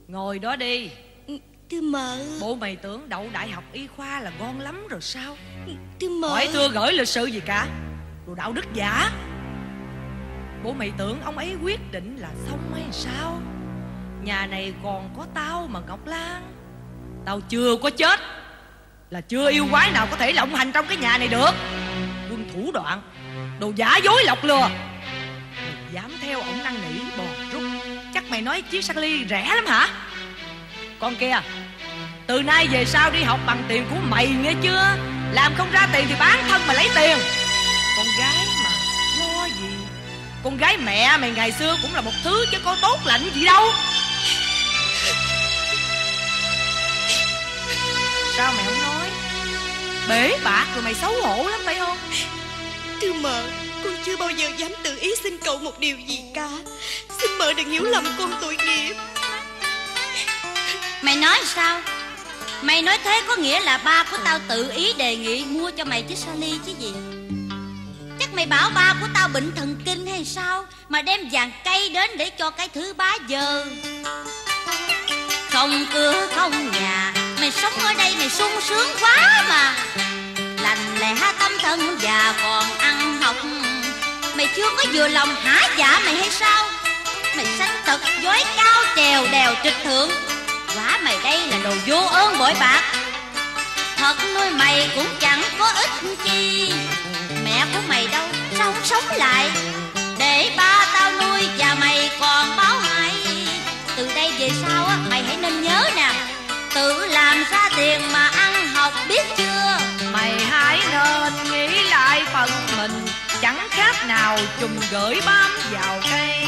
Ngồi đó đi Thưa mợ. Bộ mày tưởng đậu đại học y khoa là ngon lắm rồi sao? Thưa mợ. Hỏi thưa gửi lịch sự gì cả? Đồ đạo đức giả. Bộ mày tưởng ông ấy quyết định là xong hay sao? Nhà này còn có tao mà ngọc lan. Tao chưa có chết là chưa yêu quái nào có thể lộng hành trong cái nhà này được. Quân thủ đoạn đồ giả dối lọc lừa. Mày dám theo ổng năn nỉ bò rút chắc mày nói chiếc sắc ly rẻ lắm hả con kia. Từ nay về sau đi học bằng tiền của mày nghe chưa? Làm không ra tiền thì bán thân mà lấy tiền. Con gái mà lo gì? Con gái mẹ mày ngày xưa cũng là một thứ chứ có tốt lành gì đâu. Sao mày không nói? Bể bạc rồi mày xấu hổ lắm phải không? Thưa mợ, Con chưa bao giờ dám tự ý xin cậu một điều gì cả. Xin mợ đừng hiểu lầm con tội nghiệp. Mày nói sao? Mày nói thế có nghĩa là ba của tao tự ý đề nghị mua cho mày chiếc Sally chứ gì? Chắc mày bảo ba của tao bệnh thần kinh hay sao Mà đem vàng cây đến để cho cái thứ bá giờ Không cửa, không nhà, Mày sống ở đây mày sung sướng quá mà. Lành lẽ tâm thân và còn ăn học. Mày chưa có vừa lòng hả dạ mày hay sao? Mày sanh tật, dối cao, trèo đèo, trịch thượng. Quả mày đây là đồ vô ơn bội bạc. Thật nuôi mày cũng chẳng có ích chi Mẹ của mày đâu sao không sống lại? Để ba tao nuôi và mày còn báo hại. Từ đây về sau á, mày hãy nên nhớ nè. Tự làm ra tiền mà ăn học biết chưa? Mày hãy nên nghĩ lại phần mình. Chẳng khác nào trùng gửi bám vào cây.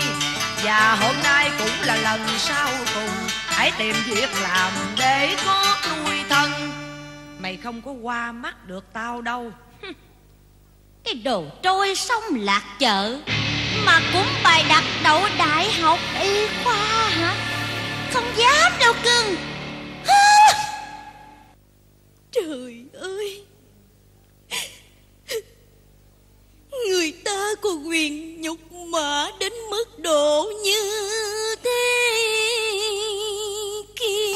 Và hôm nay cũng là lần sau cùng hãy tìm việc làm để có nuôi thân. Mày không có qua mắt được tao đâu. Cái đồ trôi sông lạc chợ Mà cũng bài đặt đậu đại học y khoa hả? Không dám đâu cưng. Trời ơi. Người ta có quyền nhục mạ đến mức độ như thế kia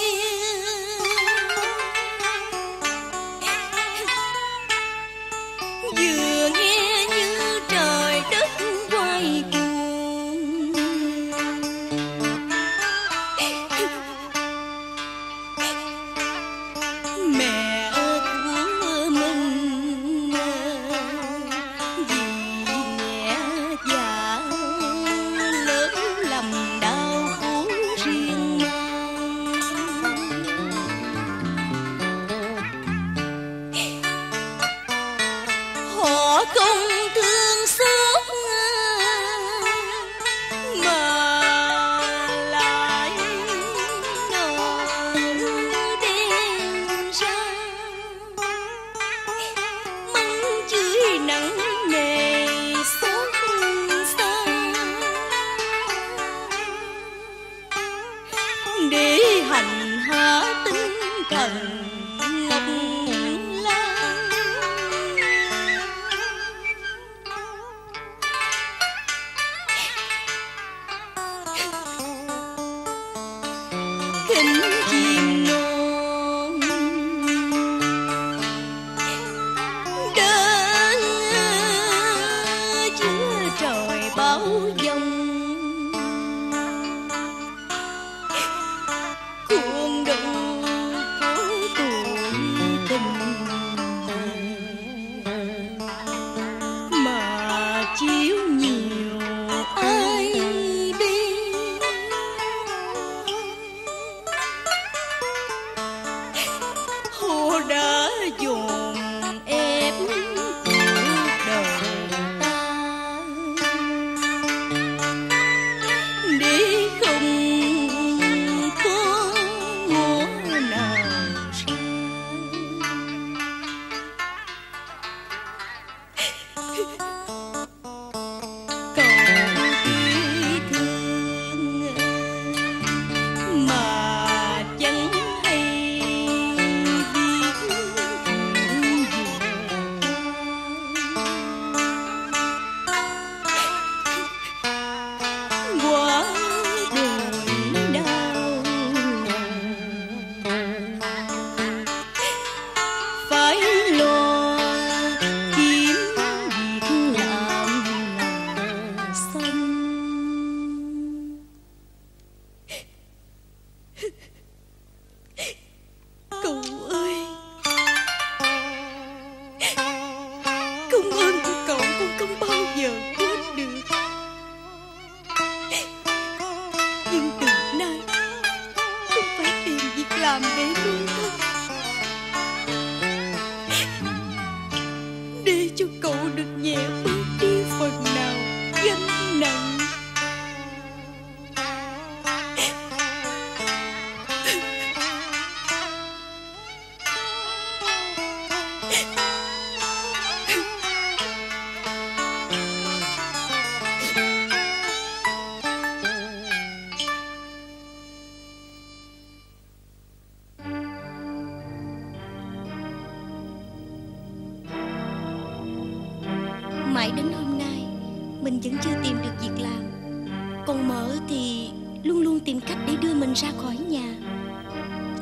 thì Luôn luôn tìm cách để đưa mình ra khỏi nhà.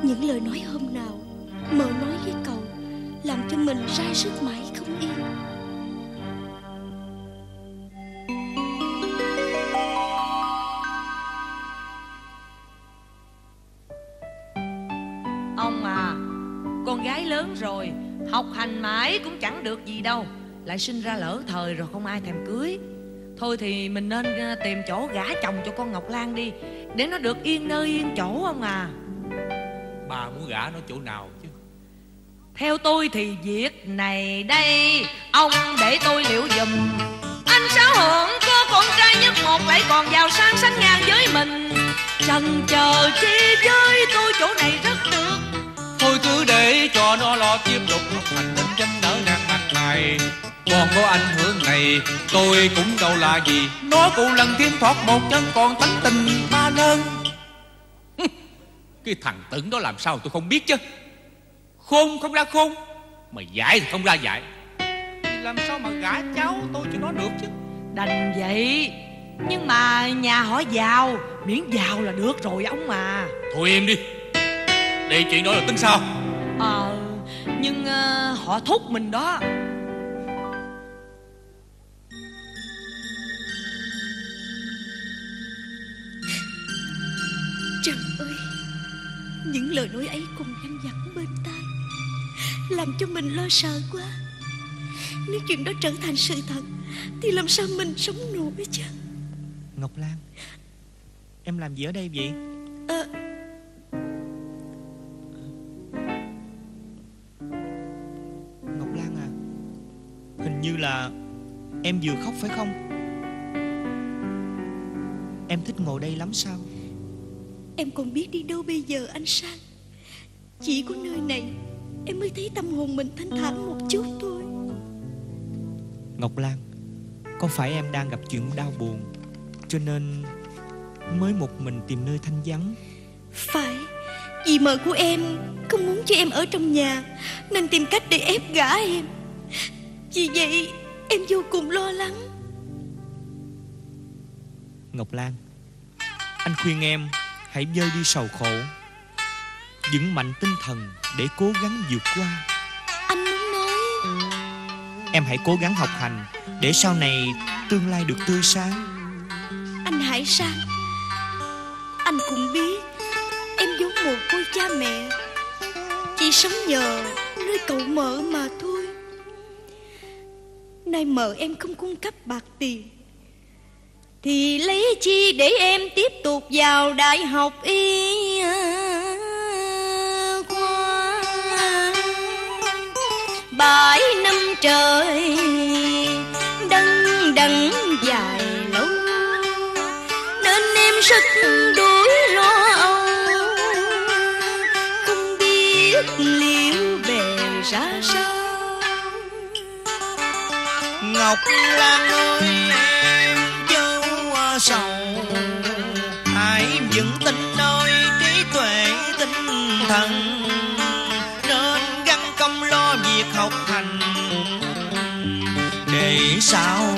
Những lời nói hôm nào Mợ nói với cậu Làm cho mình sai sức mãi không yên. Ông à Con gái lớn rồi, Học hành mãi cũng chẳng được gì đâu. Lại sinh ra lỡ thời rồi không ai thèm cưới. Thôi thì mình nên ờ, tìm chỗ gả chồng cho con Ngọc Lan đi Để nó được yên nơi yên chỗ ông à. Bà muốn gả nó chỗ nào chứ? Theo tôi thì việc này đây Ông để tôi liệu dùm Anh Sáu Hưởng có con trai nhất một Lại còn giàu sang sánh ngang với mình. Trần chờ chi với tôi chỗ này rất được. Thôi cứ để cho nó lo tiếp tục học hành ngày Còn có ảnh hưởng này Tôi cũng đâu là gì. Nó cũng lần thêm thoát một chân còn tánh tình ba lơn. Cái thằng tưởng đó làm sao tôi không biết chứ. Khôn không ra khôn Mà dạy thì không ra dạy Thì làm sao mà gả cháu tôi cho nó được chứ? Đành vậy Nhưng mà nhà họ giàu Miễn giàu là được rồi ông mà Thôi im đi Để chuyện đó là tính sao? Ờ Nhưng ờ, họ thúc mình đó Những lời nói ấy cùng văng vẳng bên tai Làm cho mình lo sợ quá. Nếu chuyện đó trở thành sự thật Thì làm sao mình sống nổi chứ? Ngọc Lan Em làm gì ở đây vậy? Ờ, Ngọc Lan à Hình như là Em vừa khóc phải không? Em thích ngồi đây lắm sao Em còn biết đi đâu bây giờ anh Sang? Chỉ có nơi này Em mới thấy tâm hồn mình thanh thản một chút thôi. Ngọc Lan Có phải em đang gặp chuyện đau buồn Cho nên Mới một mình tìm nơi thanh vắng? Phải Vì mợ của em Không muốn cho em ở trong nhà Nên tìm cách để ép gả em. Vì vậy em vô cùng lo lắng. Ngọc Lan Anh khuyên em Hãy vơi đi sầu khổ. Vững mạnh tinh thần Để cố gắng vượt qua. Anh muốn nói. Em hãy cố gắng học hành Để sau này tương lai được tươi sáng. Anh Hải Sang. Anh cũng biết Em vốn mồ côi cha mẹ. Chỉ sống nhờ Nơi cậu mợ mà thôi. Nay mợ em không cung cấp bạc tiền thì lấy chi để em tiếp tục vào đại học y khoa? Bảy năm trời, Đăng đăng dài lâu. Nên em rất đuối lo âu. Không biết liệu về ra sao. Ngọc Lan ơi sầu Hãy vững tin nơi trí tuệ tinh thần, Nên gắn công lo việc học hành. Để sau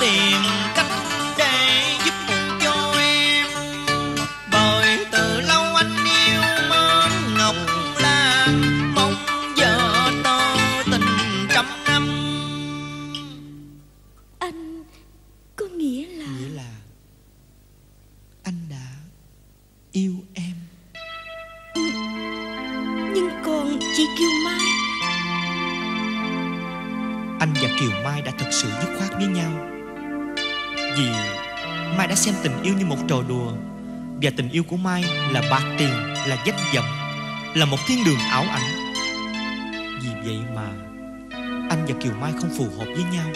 tìm cách tình yêu như một trò đùa. Và tình yêu của mai là bạc tiền, là danh vọng, là một thiên đường ảo ảnh. Vì vậy mà anh và kiều mai không phù hợp với nhau.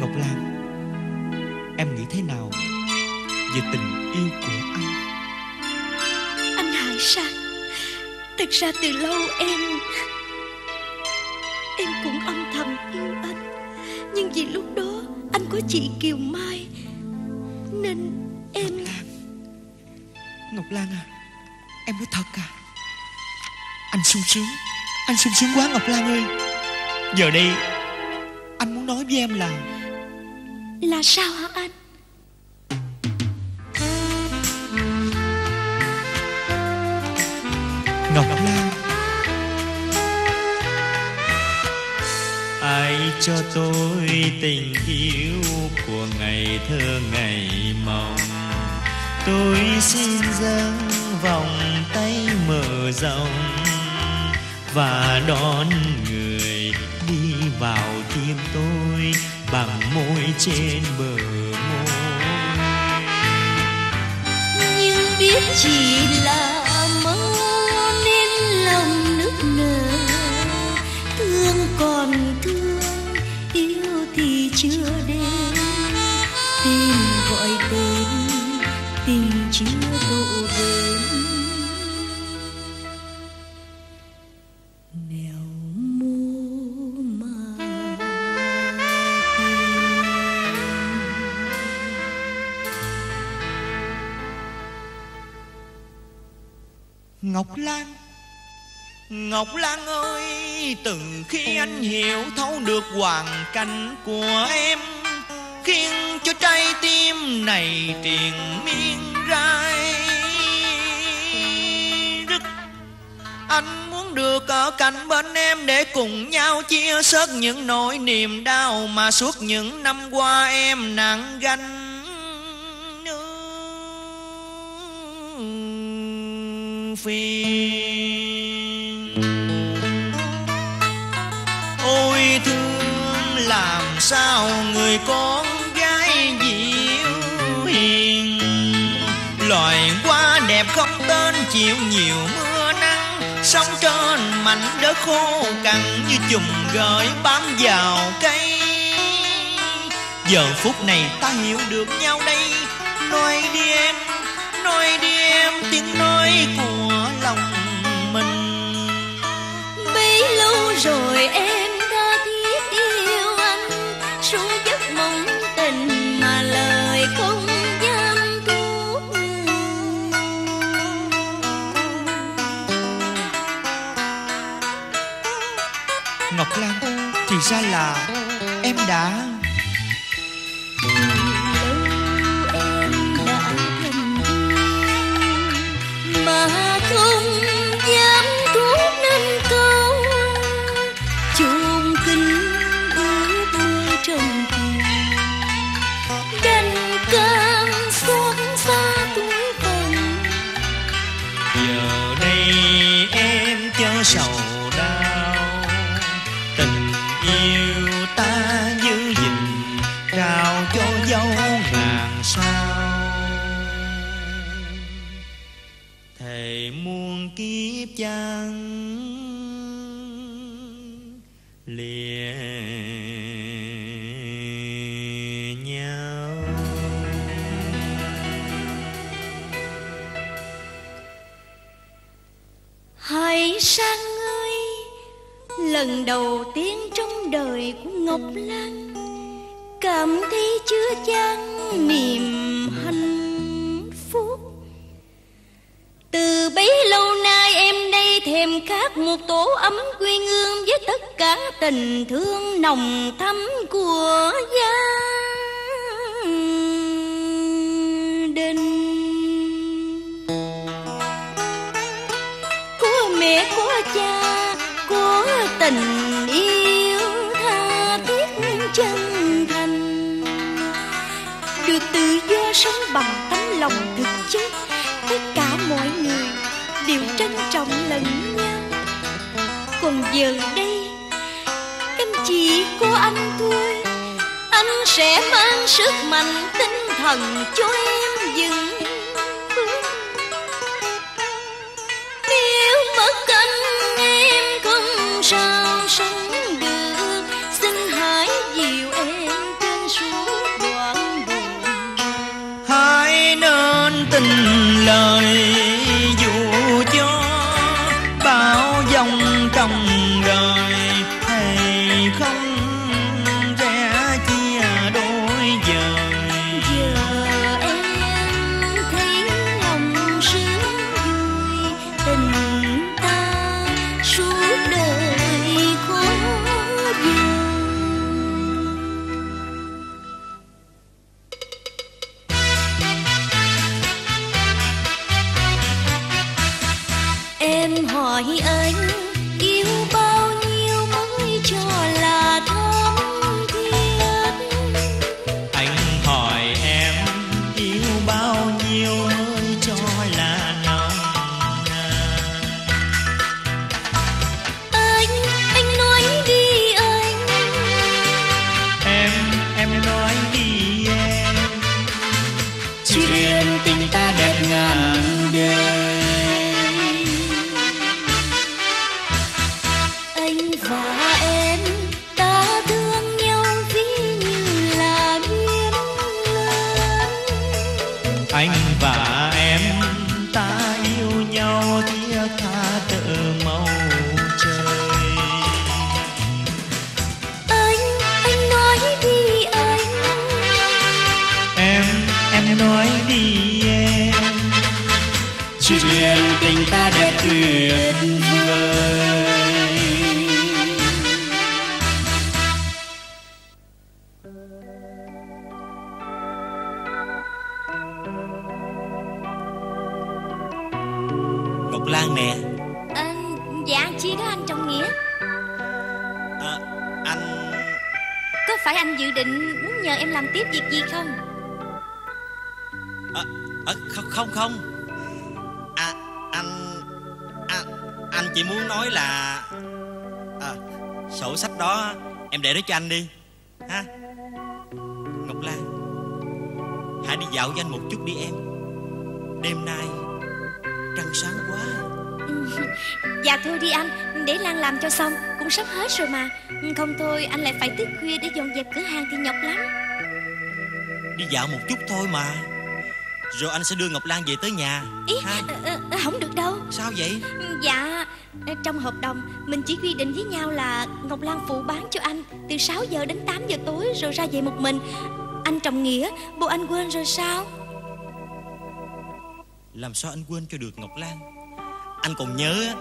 Ngọc lan, em nghĩ thế nào về tình yêu của anh? Anh Hải Sang Thật ra từ lâu em Em cũng âm thầm yêu anh. Nhưng vì lúc đó Anh có chị Kiều Mai ngọc lan à? Em nói thật à? Anh sung sướng anh sung sướng quá ngọc lan ơi. Giờ đây anh muốn nói với em là Là sao hả anh? Ngọc Lan. Ai cho tôi tình yêu của ngày thơ ngày mộng Tôi xin dâng vòng tay mở rộng Và đón người đi vào tim tôi Bằng môi trên bờ môi. Nhưng biết chỉ là mơ Nên lòng nức nở. Thương còn thương, Yêu thì chưa đến. Tên gọi tên Tình chưa độ đến Nẻo mô mà Ngọc Lan Ngọc Lan ơi, Từ khi anh hiểu thấu được hoàn cảnh của em Khiến cho trái tim này triền miên rai. Rất Anh muốn được ở cạnh bên em Để cùng nhau chia sớt những nỗi niềm đau Mà suốt những năm qua em nặng gánh phiền. Ôi thương, làm sao người con chịu nhiều mưa nắng sống trên mảnh đất khô cằn như chùm gợi bám vào cây. Giờ phút này ta hiểu được nhau đây, nói đi em nói đi em tiếng nói của lòng mình. Bấy lâu rồi em thì ra là em đã Ngọc Lan, Cảm thấy chưa chan niềm hạnh phúc. Từ bấy lâu nay em đây thèm khát một một tổ ấm quê hương với tất cả tình thương nồng thắm của gia đình. Của mẹ, của cha, của tình yêu. Sống bằng tấm lòng thực chất. Tất cả mọi người đều trân trọng lẫn nhau. Còn giờ đây em chỉ có anh thôi. Anh sẽ mang sức mạnh tinh thần cho em dừng lời Hãy đi dạo với anh một chút đi em. Đêm nay Trăng sáng quá. Dạ thôi đi anh để lan làm cho xong cũng sắp hết rồi mà. Không thôi anh lại phải thức khuya để dọn dẹp cửa hàng thì nhọc lắm. Đi dạo một chút thôi mà. Rồi anh sẽ đưa Ngọc Lan về tới nhà. Ý ha? ờ, ờ, không được đâu. Sao vậy? Dạ Trong hợp đồng Mình chỉ quy định với nhau là Ngọc Lan phụ bán cho anh Từ 6 giờ đến 8 giờ tối Rồi ra về một mình trọng nghĩa Bộ anh quên rồi sao? Làm sao anh quên cho được Ngọc Lan? Anh còn nhớ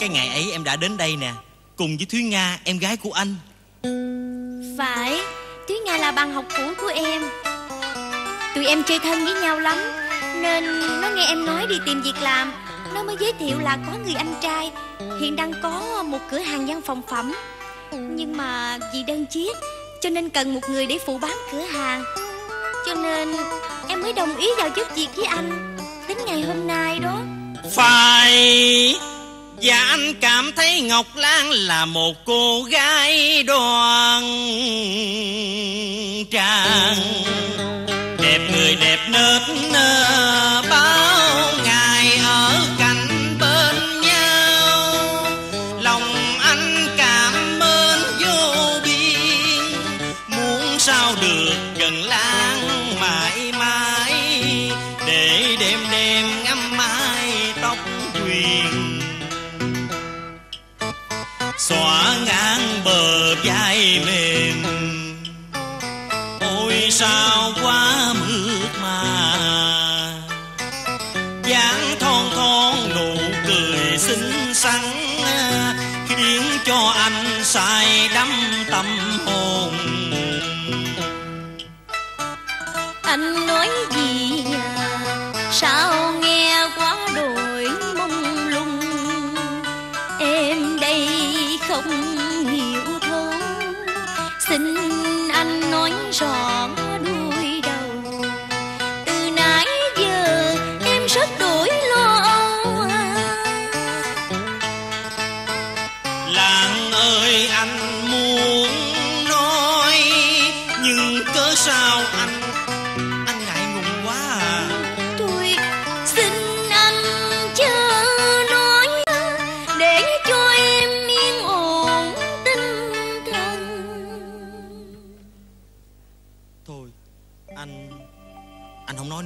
Cái ngày ấy em đã đến đây nè Cùng với Thúy Nga em gái của anh. Phải Thúy Nga là bạn học cũ của em. Tụi em chơi thân với nhau lắm Nên nó nghe em nói đi tìm việc làm. Nó mới giới thiệu là có người anh trai. Hiện đang có một cửa hàng văn phòng phẩm. Nhưng mà vì đơn chiếc cho nên cần một người để phụ bán cửa hàng. Cho nên, em mới đồng ý vào giúp việc với anh. Đến ngày hôm nay đó. Phải. Và anh cảm thấy Ngọc Lan là một cô gái đoan trang. Đẹp người, đẹp nết nơ bao xóa ngang bờ vai mềm. Ôi, sao quá mượt mà. Dáng thon thon nụ cười xinh xắn, khiến cho anh say đắm tâm hồn. Anh nói gì? Anh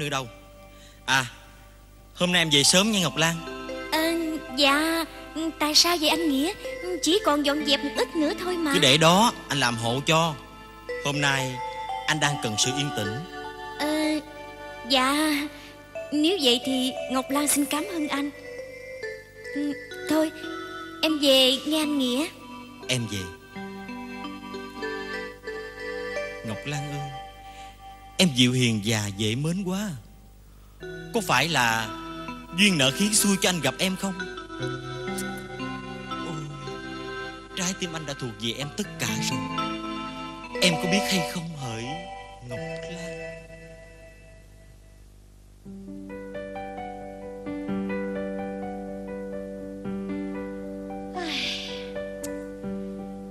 Nữa đâu. À Hôm nay em về sớm nha Ngọc Lan. Ờ, dạ Tại sao vậy anh Nghĩa? Chỉ còn dọn dẹp một ít nữa thôi mà. Cứ để đó anh làm hộ cho. Hôm nay anh đang cần sự yên tĩnh. Ờ, Dạ Nếu vậy thì Ngọc Lan xin cảm ơn anh. Ừ, Thôi Em về nghe anh Nghĩa. Em về. Ngọc Lan ơi Em dịu hiền và dễ mến quá. Có phải là Duyên nợ khiến xui cho anh gặp em không? Ôi, Trái tim anh đã thuộc về em tất cả rồi. Em có biết hay không hỡi Ngọc Lan?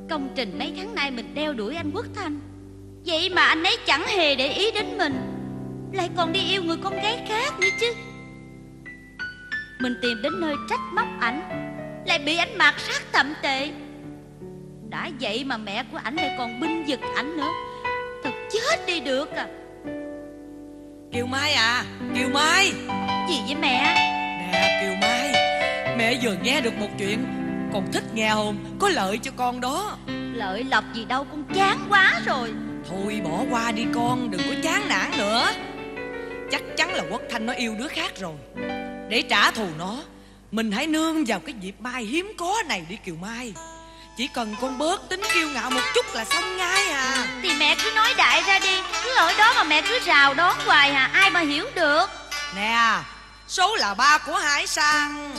Công trình mấy tháng nay mình đeo đuổi anh Quốc Thanh. Vậy mà anh ấy chẳng hề để ý đến mình. Lại còn đi yêu người con gái khác nữa chứ. Mình tìm đến nơi trách móc ảnh Lại bị ảnh mạt sát thậm tệ. Đã vậy mà mẹ của ảnh lại còn binh vực ảnh nữa. Thật chết đi được à. Kiều Mai à Kiều Mai. Gì vậy mẹ? Nè Kiều Mai Mẹ vừa nghe được một chuyện. Còn thích nghe không Có lợi cho con đó. Lợi lộc gì đâu con chán quá rồi Thôi bỏ qua đi con Đừng có chán nản nữa. Chắc chắn là Quốc Thanh nó yêu đứa khác rồi. Để trả thù nó Mình hãy nương vào cái dịp mai hiếm có này đi Kiều Mai. Chỉ cần con bớt tính kiêu ngạo một chút là xong ngay à. Thì mẹ cứ nói đại ra đi Cứ ở đó mà mẹ cứ rào đón hoài à Ai mà hiểu được. Nè Số là ba của Hải Sang.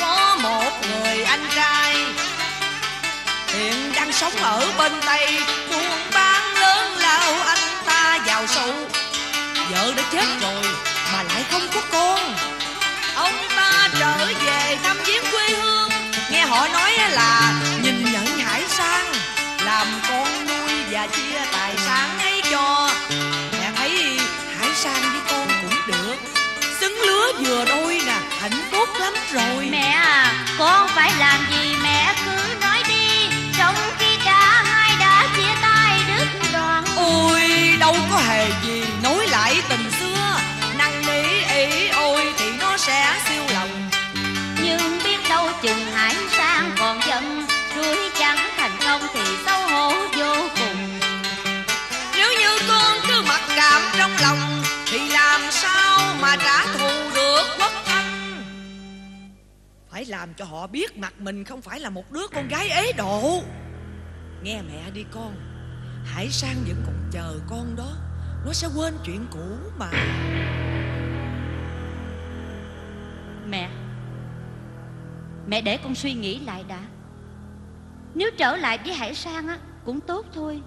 Có một người anh trai Hiện đang sống ở bên Tây, Buôn bán lớn lao, anh ta giàu sâu Vợ đã chết rồi, Mà lại không có con. Ông ta trở về thăm viếng quê hương. Nghe họ nói là Nhìn nhận Hải Sang Làm con nuôi và chia tài sản ấy cho. Mẹ thấy Hải Sang với con cũng được. Xứng lứa vừa đôi nè, Hạnh phúc lắm rồi. Mẹ à Con phải làm gì đâu có hề gì Nối lại tình xưa. Năn nỉ ý ôi Thì nó sẽ siêu lòng. Nhưng biết đâu chừng hải sang còn giận Đuổi chẳng thành công thì xấu hổ vô cùng. Nếu như con cứ mặc cảm trong lòng Thì làm sao mà trả thù được quốc thanh Phải làm cho họ biết mặt mình không phải là một đứa con gái ế độ. Nghe mẹ đi con Hải Sang vẫn còn chờ con đó. Nó sẽ quên chuyện cũ mà. Mẹ Mẹ để con suy nghĩ lại đã. Nếu trở lại với Hải Sang á Cũng tốt thôi.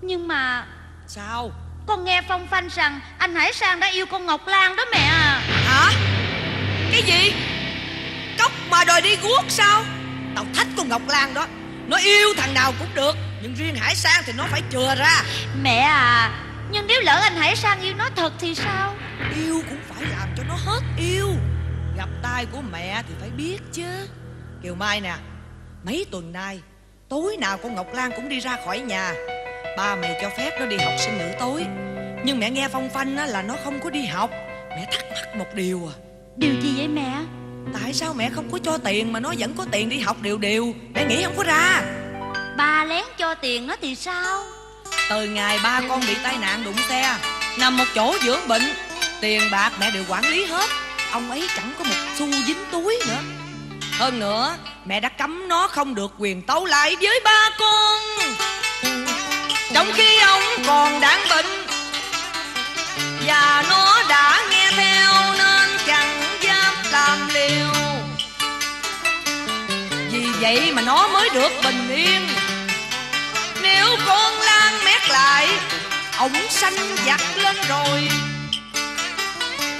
Nhưng mà Sao? Con nghe phong phanh rằng Anh Hải Sang đã yêu con Ngọc Lan đó mẹ à. Hả? Cái gì? Cốc mà đòi đi guốc sao? Tao thách con Ngọc Lan đó. Nó yêu thằng nào cũng được Nhưng riêng Hải Sang thì nó phải chừa ra. Mẹ à Nhưng nếu lỡ anh Hải Sang yêu nó thật thì sao? Yêu cũng phải làm cho nó hết yêu. Gặp tai của mẹ thì phải biết chứ. Kiều Mai nè Mấy tuần nay Tối nào con Ngọc Lan cũng đi ra khỏi nhà. Ba mày cho phép nó đi học sinh ngữ tối. Nhưng mẹ nghe phong phanh á, là nó không có đi học. Mẹ thắc mắc một điều à. Điều gì vậy mẹ? Tại sao mẹ không có cho tiền mà nó vẫn có tiền đi học đều đều? Mẹ nghĩ không có ra Ba lén cho tiền nó thì sao? Từ ngày ba con bị tai nạn đụng xe, Nằm một chỗ dưỡng bệnh, Tiền bạc mẹ đều quản lý hết. Ông ấy chẳng có một xu dính túi nữa. Hơn nữa, Mẹ đã cấm nó không được quyền tấu lại với ba con. Trong khi ông còn đáng bệnh, Và nó đã nghe theo Nên chẳng dám làm liều. Vì vậy mà nó mới được bình yên. Nếu con Lan mét lại Ông sanh giặc lên rồi.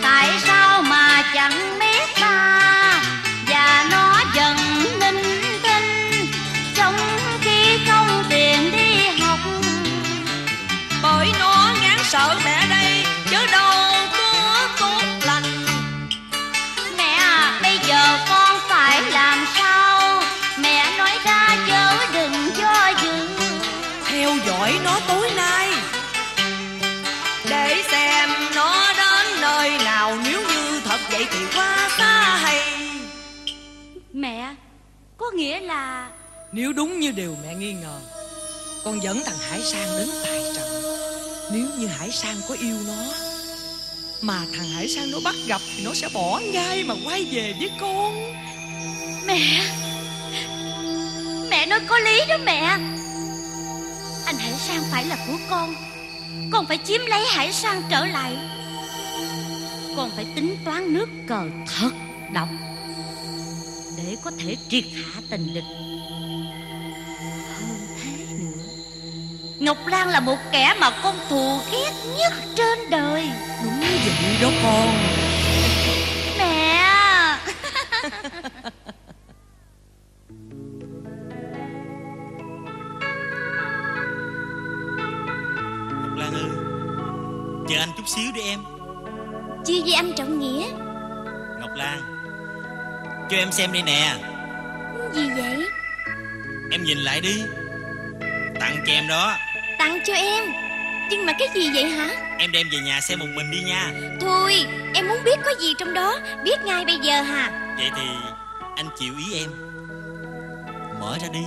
Tại sao mà chẳng biết ta? Và nó dần ninh tinh Trong khi không tiền đi học. Bởi nó ngán sợ Nếu đúng như điều mẹ nghi ngờ, Con dẫn thằng Hải Sang đến tài trận. Nếu như Hải Sang có yêu nó, Mà thằng Hải Sang nó bắt gặp Thì nó sẽ bỏ ngay mà quay về với con. Mẹ Mẹ nói có lý đó mẹ. Anh Hải Sang phải là của con. Con phải chiếm lấy Hải Sang trở lại. Con phải tính toán nước cờ thật độc Để có thể triệt hạ tình địch. Ngọc Lan là một kẻ mà con thù ghét nhất trên đời. Đúng vậy đó con. Mẹ! Ngọc Lan ơi Chờ anh chút xíu đi em. Chi với anh Trọng Nghĩa. Ngọc Lan Cho em xem đây nè. Gì vậy? Em nhìn lại đi Tặng cho em đó. Tặng cho em? Nhưng mà cái gì vậy hả? Em đem về nhà xem một mình đi nha. Thôi em muốn biết có gì trong đó. Biết ngay bây giờ hả? Vậy thì anh chịu ý em. Mở ra đi.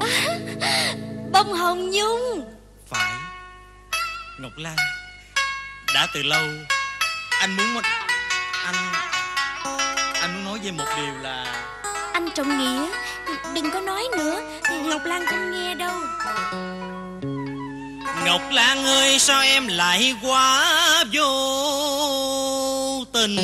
Bông hồng nhung. Phải. Ngọc Lan Đã từ lâu Anh muốn Anh muốn nói với một điều là Anh Trọng Nghĩa Đừng có nói nữa Ngọc Lan không nghe đâu. Ngọc Lan ơi sao em lại quá vô tình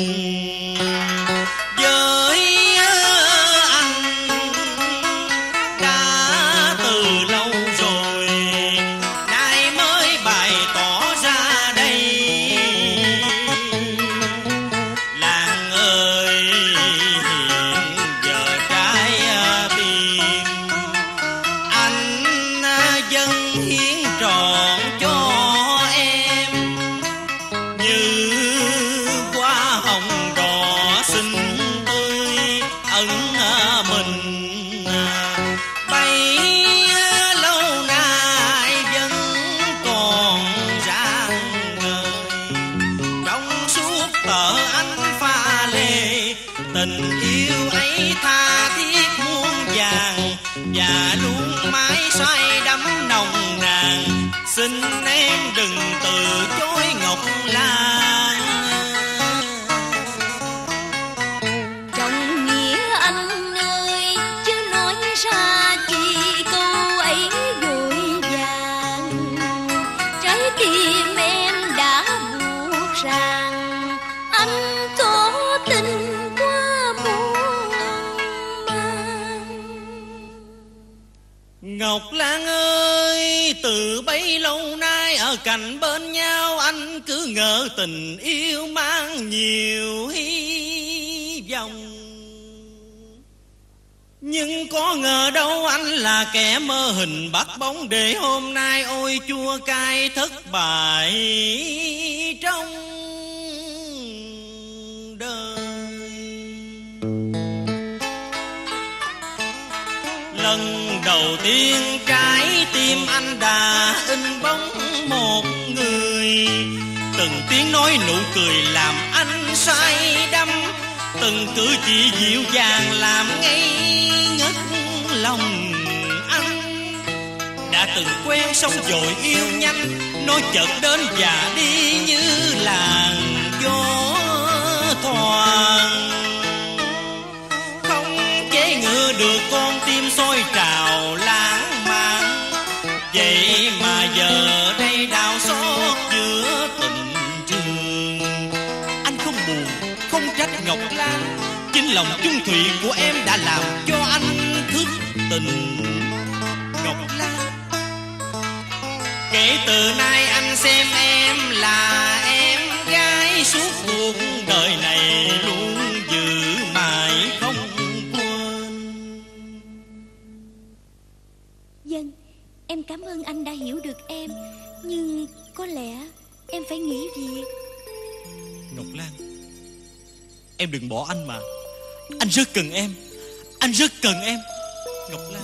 tình yêu mang nhiều hy vọng. Nhưng có ngờ đâu anh là kẻ mơ hình bắt bóng Để hôm nay ôi chua cay thất bại trong đời. Lần đầu tiên trái tim anh đã in bóng một người. Từng tiếng nói nụ cười làm anh say đắm. Từng cử chỉ dịu dàng làm ngây ngất lòng anh. Đã từng quen xong rồi yêu nhanh, nó chợt đến và đi như làn gió thoảng. Không chế ngự được con tim sôi trào lãng mạn. Vậy mà giờ lòng chung thủy của em đã làm cho anh thức tình ngọc lan kể từ nay anh xem em là em gái suốt cuộc đời này luôn giữ mãi không quên. Dân Em cảm ơn anh đã hiểu được em Nhưng có lẽ em phải nghỉ việc ngọc lan em đừng bỏ anh mà anh rất cần em. Anh rất cần em. Ngọc lan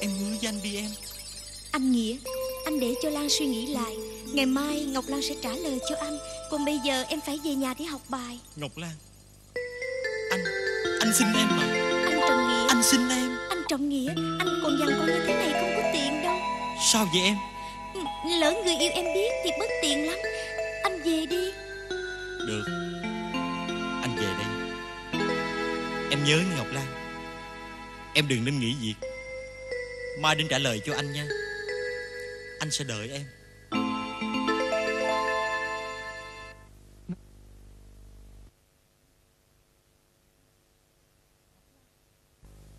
em hứa với anh đi em. Anh Nghĩa Anh để cho Lan suy nghĩ lại. Ngày mai Ngọc Lan sẽ trả lời cho anh. Còn bây giờ em phải về nhà để học bài. Ngọc lan anh anh xin em mà. Anh Trọng Nghĩa. Anh xin em. Anh Trọng Nghĩa Anh còn dằn con như thế này không có tiền đâu. Sao vậy em? Lỡ người yêu em biết thì bất tiện lắm. Anh về đi. Được em nhớ ngọc lan. Em đừng nên nghỉ việc mai đến trả lời cho anh nha. Anh sẽ đợi em.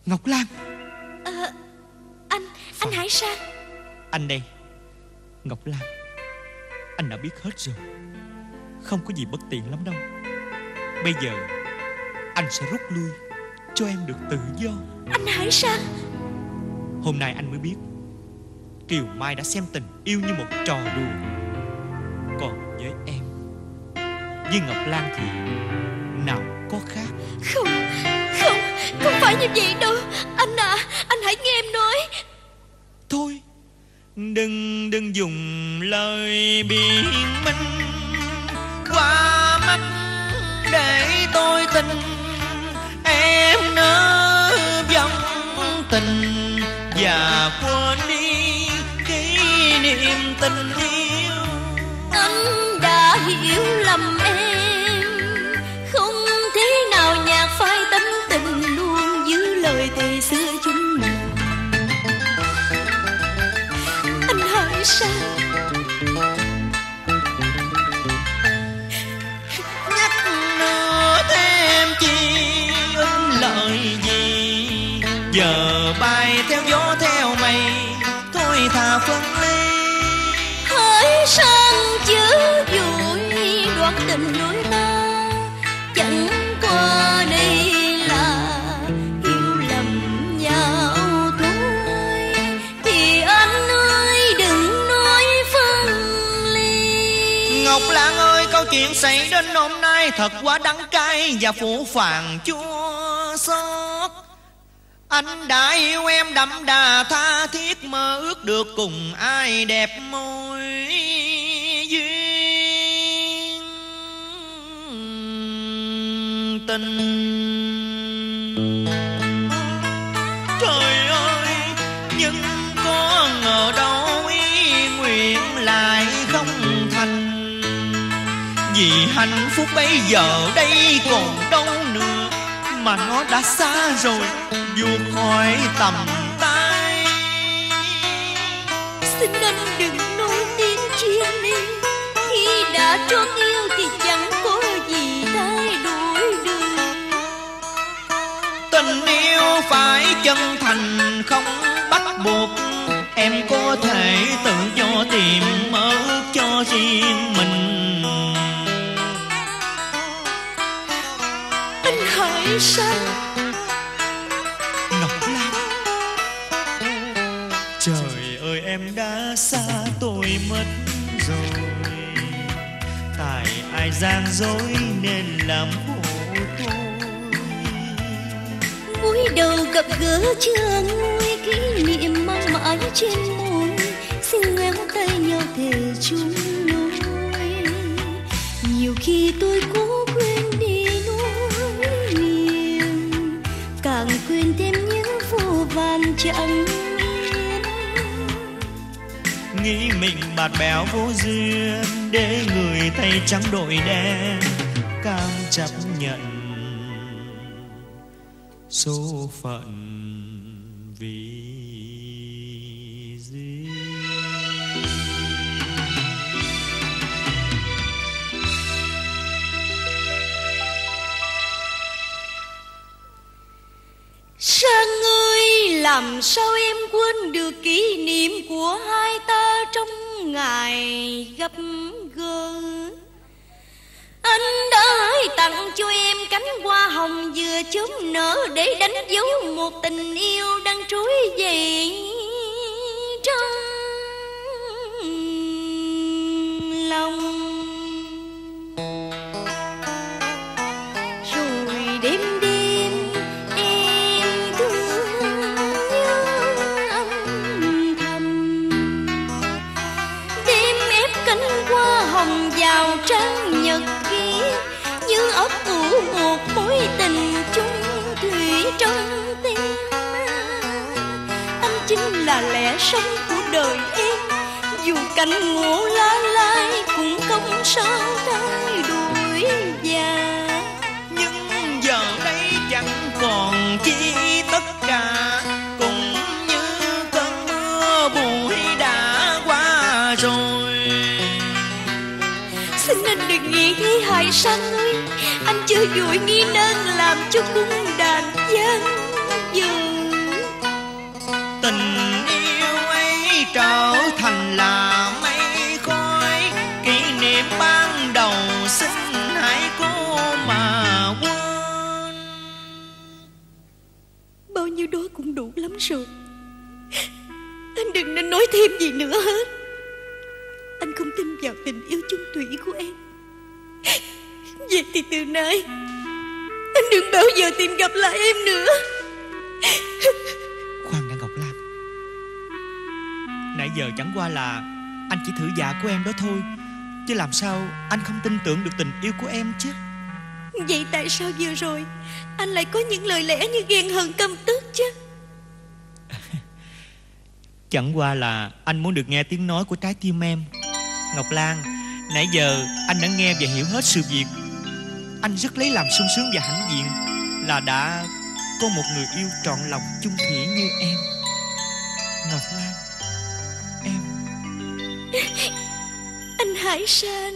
Ngọc Lan. Ờ, Anh, anh Hải Sang Anh đây. Ngọc Lan Anh đã biết hết rồi. Không có gì bất tiện lắm đâu. Bây giờ Anh sẽ rút lui Cho em được tự do. Anh Hải Sang Hôm nay anh mới biết Kiều Mai đã xem tình yêu như một trò đùa. Còn với em Với Ngọc Lan thì Nào có khác? Không, không, không phải như vậy đâu. Anh à, anh hãy nghe em nói. Thôi Đừng đừng dùng lời biện minh. Qua mắt để tôi tin tình yêu. Anh đã hiểu lầm xảy đến hôm nay thật quá đắng cay và phủ phàng chua xót. Anh đã yêu em đậm đà tha thiết mơ ước được cùng ai đẹp môi duyên. Tình. Trời ơi, nhưng có ngờ đâu vì hạnh phúc bây giờ đây còn đâu nữa. Mà nó đã xa rồi vụt khỏi tầm tay. Xin anh đừng nói tiếng chia ly Khi đã trót yêu thì chẳng có gì thay đổi được. Tình yêu phải chân thành không bắt buộc. Em có thể tự do tìm mơ cho riêng mình Sang Ngọc Lan Trời ơi em đã xa tôi mất rồi. Tại ai gian dối nên làm khổ tôi? Cuối đầu gặp gỡ chưa nguôi Kỷ niệm mang mãi trên môi. Xin ngoéo tay nhau thề chung lối Nhiều khi tôi cố chẳng yên nghĩ mình bạt bèo vô duyên, để người tay trắng đội đen, cam chấp nhận số phận. Làm sao em quên được kỷ niệm của hai ta trong ngày gặp gỡ? Anh đã hãy tặng cho em cánh hoa hồng vừa chớm nở Để đánh dấu một tình yêu đang trối dậy trong lòng. Trăng nhật ký, như ấp ủ một mối tình chung thủy trong tim. Anh chính là lẽ sống của đời em dù cảnh ngủ lá lai cũng không sao đâu sang ơi Anh chưa vội nghi nên làm cho cung đàn gian dở tình yêu ấy trở thành là mây khói kỷ niệm ban đầu xin hãy cố mà quên. Bao nhiêu đó cũng đủ lắm rồi. Anh đừng nên nói thêm gì nữa hết. Anh không tin vào tình yêu chung thủy của em Vậy thì từ nay Anh đừng bao giờ tìm gặp lại em nữa. Khoan đã ngọc lam. Nãy giờ chẳng qua là anh chỉ thử dạ của em đó thôi chứ làm sao anh không tin tưởng được tình yêu của em chứ? Vậy tại sao vừa rồi Anh lại có những lời lẽ như ghen hờn căm tức chứ? Chẳng qua là anh muốn được nghe tiếng nói của trái tim em. Ngọc Lan Nãy giờ anh đã nghe và hiểu hết sự việc Anh rất lấy làm sung sướng và hãnh diện Là đã có một người yêu trọn lòng chung thủy như em. Ngọc Lan Em. Anh Hải San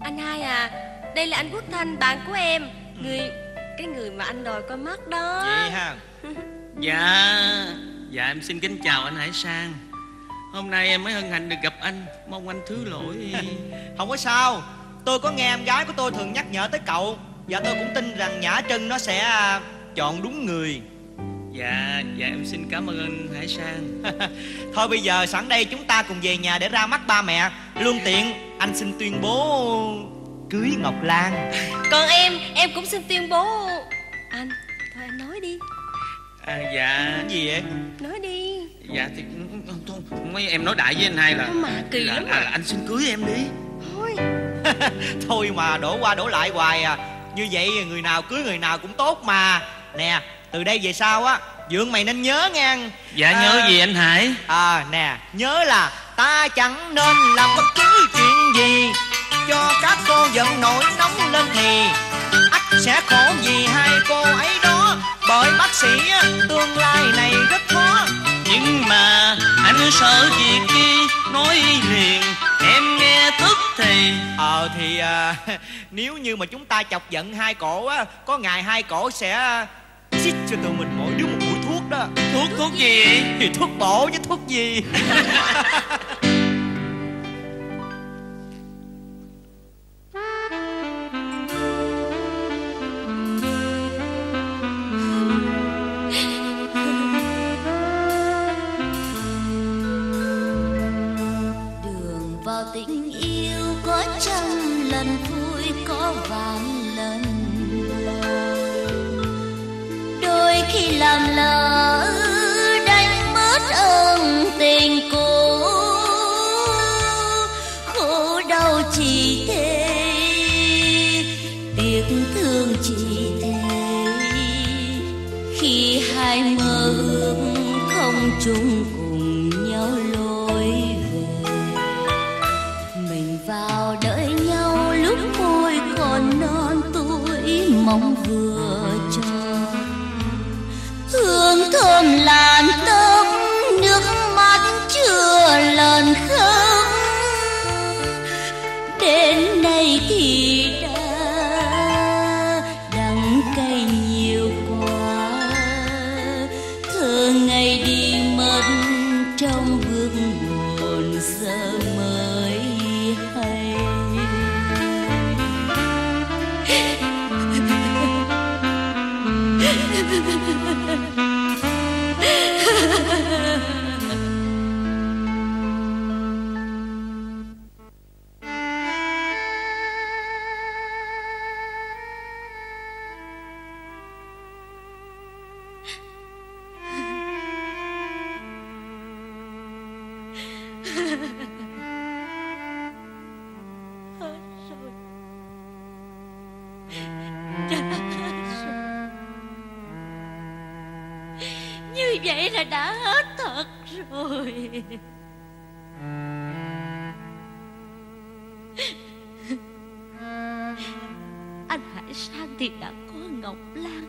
Anh hai à Đây là anh Quốc Thanh bạn của em. Người Cái người mà anh đòi con mắt đó. Vậy ha. Dạ Dạ em xin kính chào anh Hải Sang Hôm nay em mới hân hạnh được gặp anh. Mong anh thứ lỗi. Không có sao. Tôi có nghe em gái của tôi thường nhắc nhở tới cậu. Và tôi cũng tin rằng Nhã Trân nó sẽ à, chọn đúng người. Dạ Dạ em xin cảm ơn anh Hải Sang. Thôi bây giờ sẵn đây chúng ta cùng về nhà để ra mắt ba mẹ. Luôn tiện anh xin tuyên bố cưới Ngọc Lan. Còn em Em cũng xin tuyên bố Anh Thôi anh nói đi. À, Dạ. Cái gì vậy? Nói đi. Dạ thì mấy em nói đại với anh hai là Mà kỳ là, lắm là, à. là anh xin cưới em đi. Thôi. Thôi mà đổ qua đổ lại hoài à. Như vậy người nào cưới người nào cũng tốt mà. Nè từ đây về sau á Dượng mày nên nhớ nghe Dạ nhớ gì anh Hải? À nè nhớ là Ta chẳng nên làm bất cứ chuyện gì. Cho các cô giận nổi nóng lên thì ắt sẽ khổ vì hai cô ấy đó. Bởi bác sĩ á, tương lai này rất khó Nhưng mà anh sợ việc đi Nói liền? Em nghe thức thì Ờ thì à, nếu như mà chúng ta chọc giận hai cổ á Có ngày hai cổ sẽ à, xích cho tụi mình mỗi đứa một mũi thuốc đó. Thuốc thuốc gì? Thì thuốc bổ với thuốc gì vạn lần. Đôi khi làm lỡ đánh mất ơn tình cũ. Khổ đau chỉ thế, tiếc thương chỉ thế. Khi hai mơ ước không chung vậy là đã hết thật rồi. Anh hải sang thì đã có ngọc lan.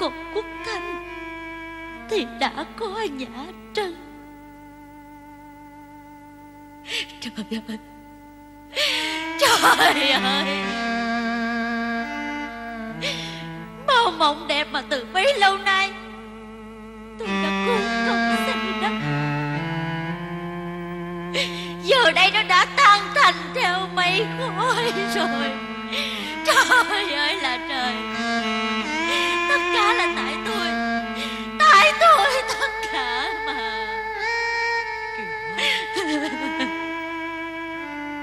Còn quốc thanh thì đã có nhã trân. Trời ơi! Trời ơi! Mộng đẹp mà từ bấy lâu nay. Tôi đã cố công xây đắp giờ đây nó đã tan thành theo mây khói rồi. Trời ơi là trời. Tất cả là tại tôi. Tại tôi tất cả mà.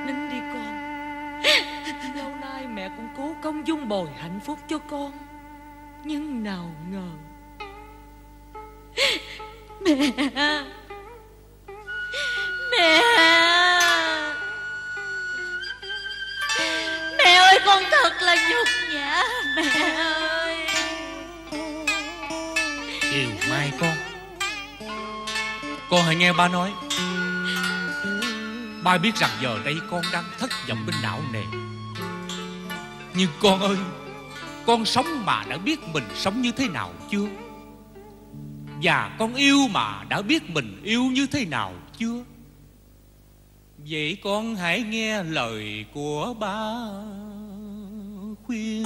Nín đi con. Lâu nay mẹ cũng cố công dung bồi hạnh phúc cho con. Nhưng nào ngờ. Mẹ. Mẹ. Mẹ ơi con thật là nhục nhã. Mẹ ơi. Yêu Mai con. Con hãy nghe ba nói. Ba biết rằng giờ đây con đang thất vọng bên não nề Nhưng con ơi con sống mà đã biết mình sống như thế nào chưa? Và con yêu mà đã biết mình yêu như thế nào chưa? Vậy con hãy nghe lời của ba khuyên.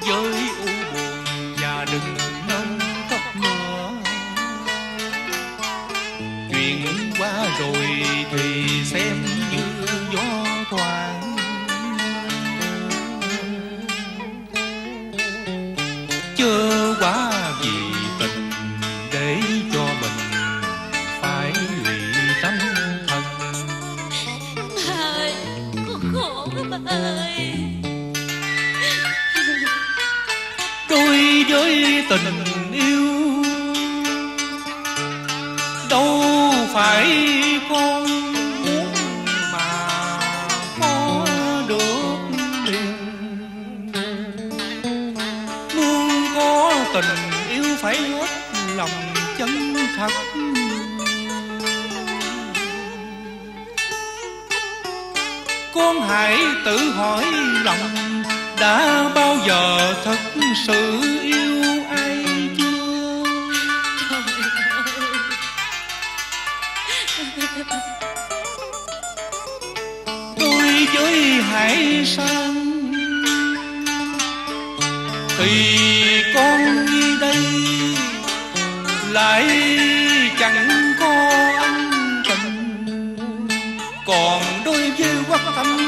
Với tình yêu. Đâu phải con muốn mà có được liền muốn có tình yêu phải hết lòng chân thật. Con hãy tự hỏi lòng đã bao giờ thật sự yêu. Đối hải sang. Thì con đi đây, lại chẳng có ân tình còn đôi với quốc tâm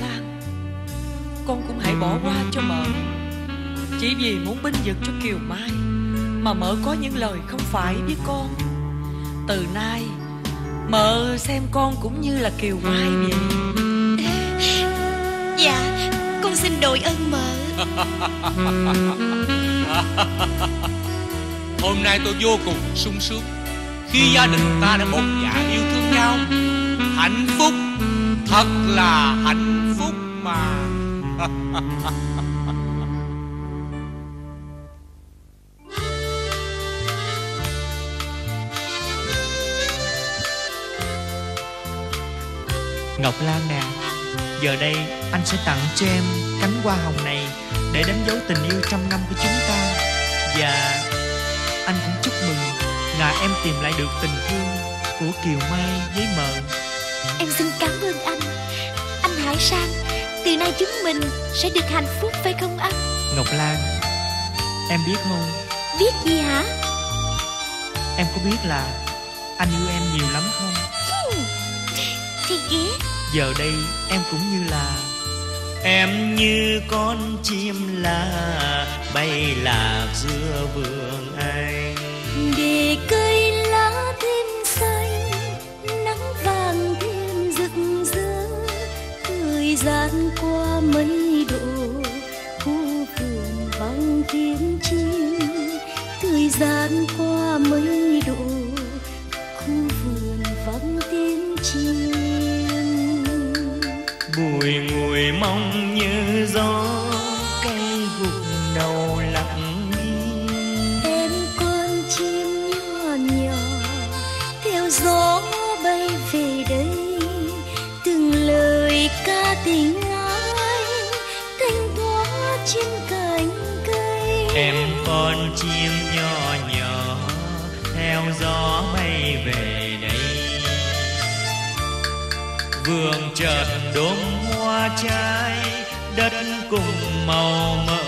Lan Con cũng hãy bỏ qua cho mợ. Chỉ vì muốn binh vực cho Kiều Mai Mà mợ có những lời không phải với con. Từ nay Mợ xem con cũng như là Kiều Mai vậy. Dạ Con xin đội ơn mợ. Hôm nay tôi vô cùng sung sướng Khi gia đình ta đã một dạ yêu thương nhau. Hạnh phúc Thật là hạnh phúc mà. Ngọc Lan nè Giờ đây anh sẽ tặng cho em cánh hoa hồng này Để đánh dấu tình yêu trăm năm của chúng ta. Và anh cũng chúc mừng Là em tìm lại được tình thương của Kiều Mai với mợ Em xin cảm ơn anh. Anh Hải Sang Từ nay chúng mình sẽ được hạnh phúc phải không anh Ngọc Lan Em biết không? Biết gì hả? Em có biết là anh yêu em nhiều lắm không? Thì ghé Giờ đây em cũng như là Em như con chim là Bay lạc giữa vườn anh. Để cây qua mấy độ Khu vườn vắng tiếng chim. Thời gian qua mấy độ chợt đốm hoa trái Đất cùng màu mỡ.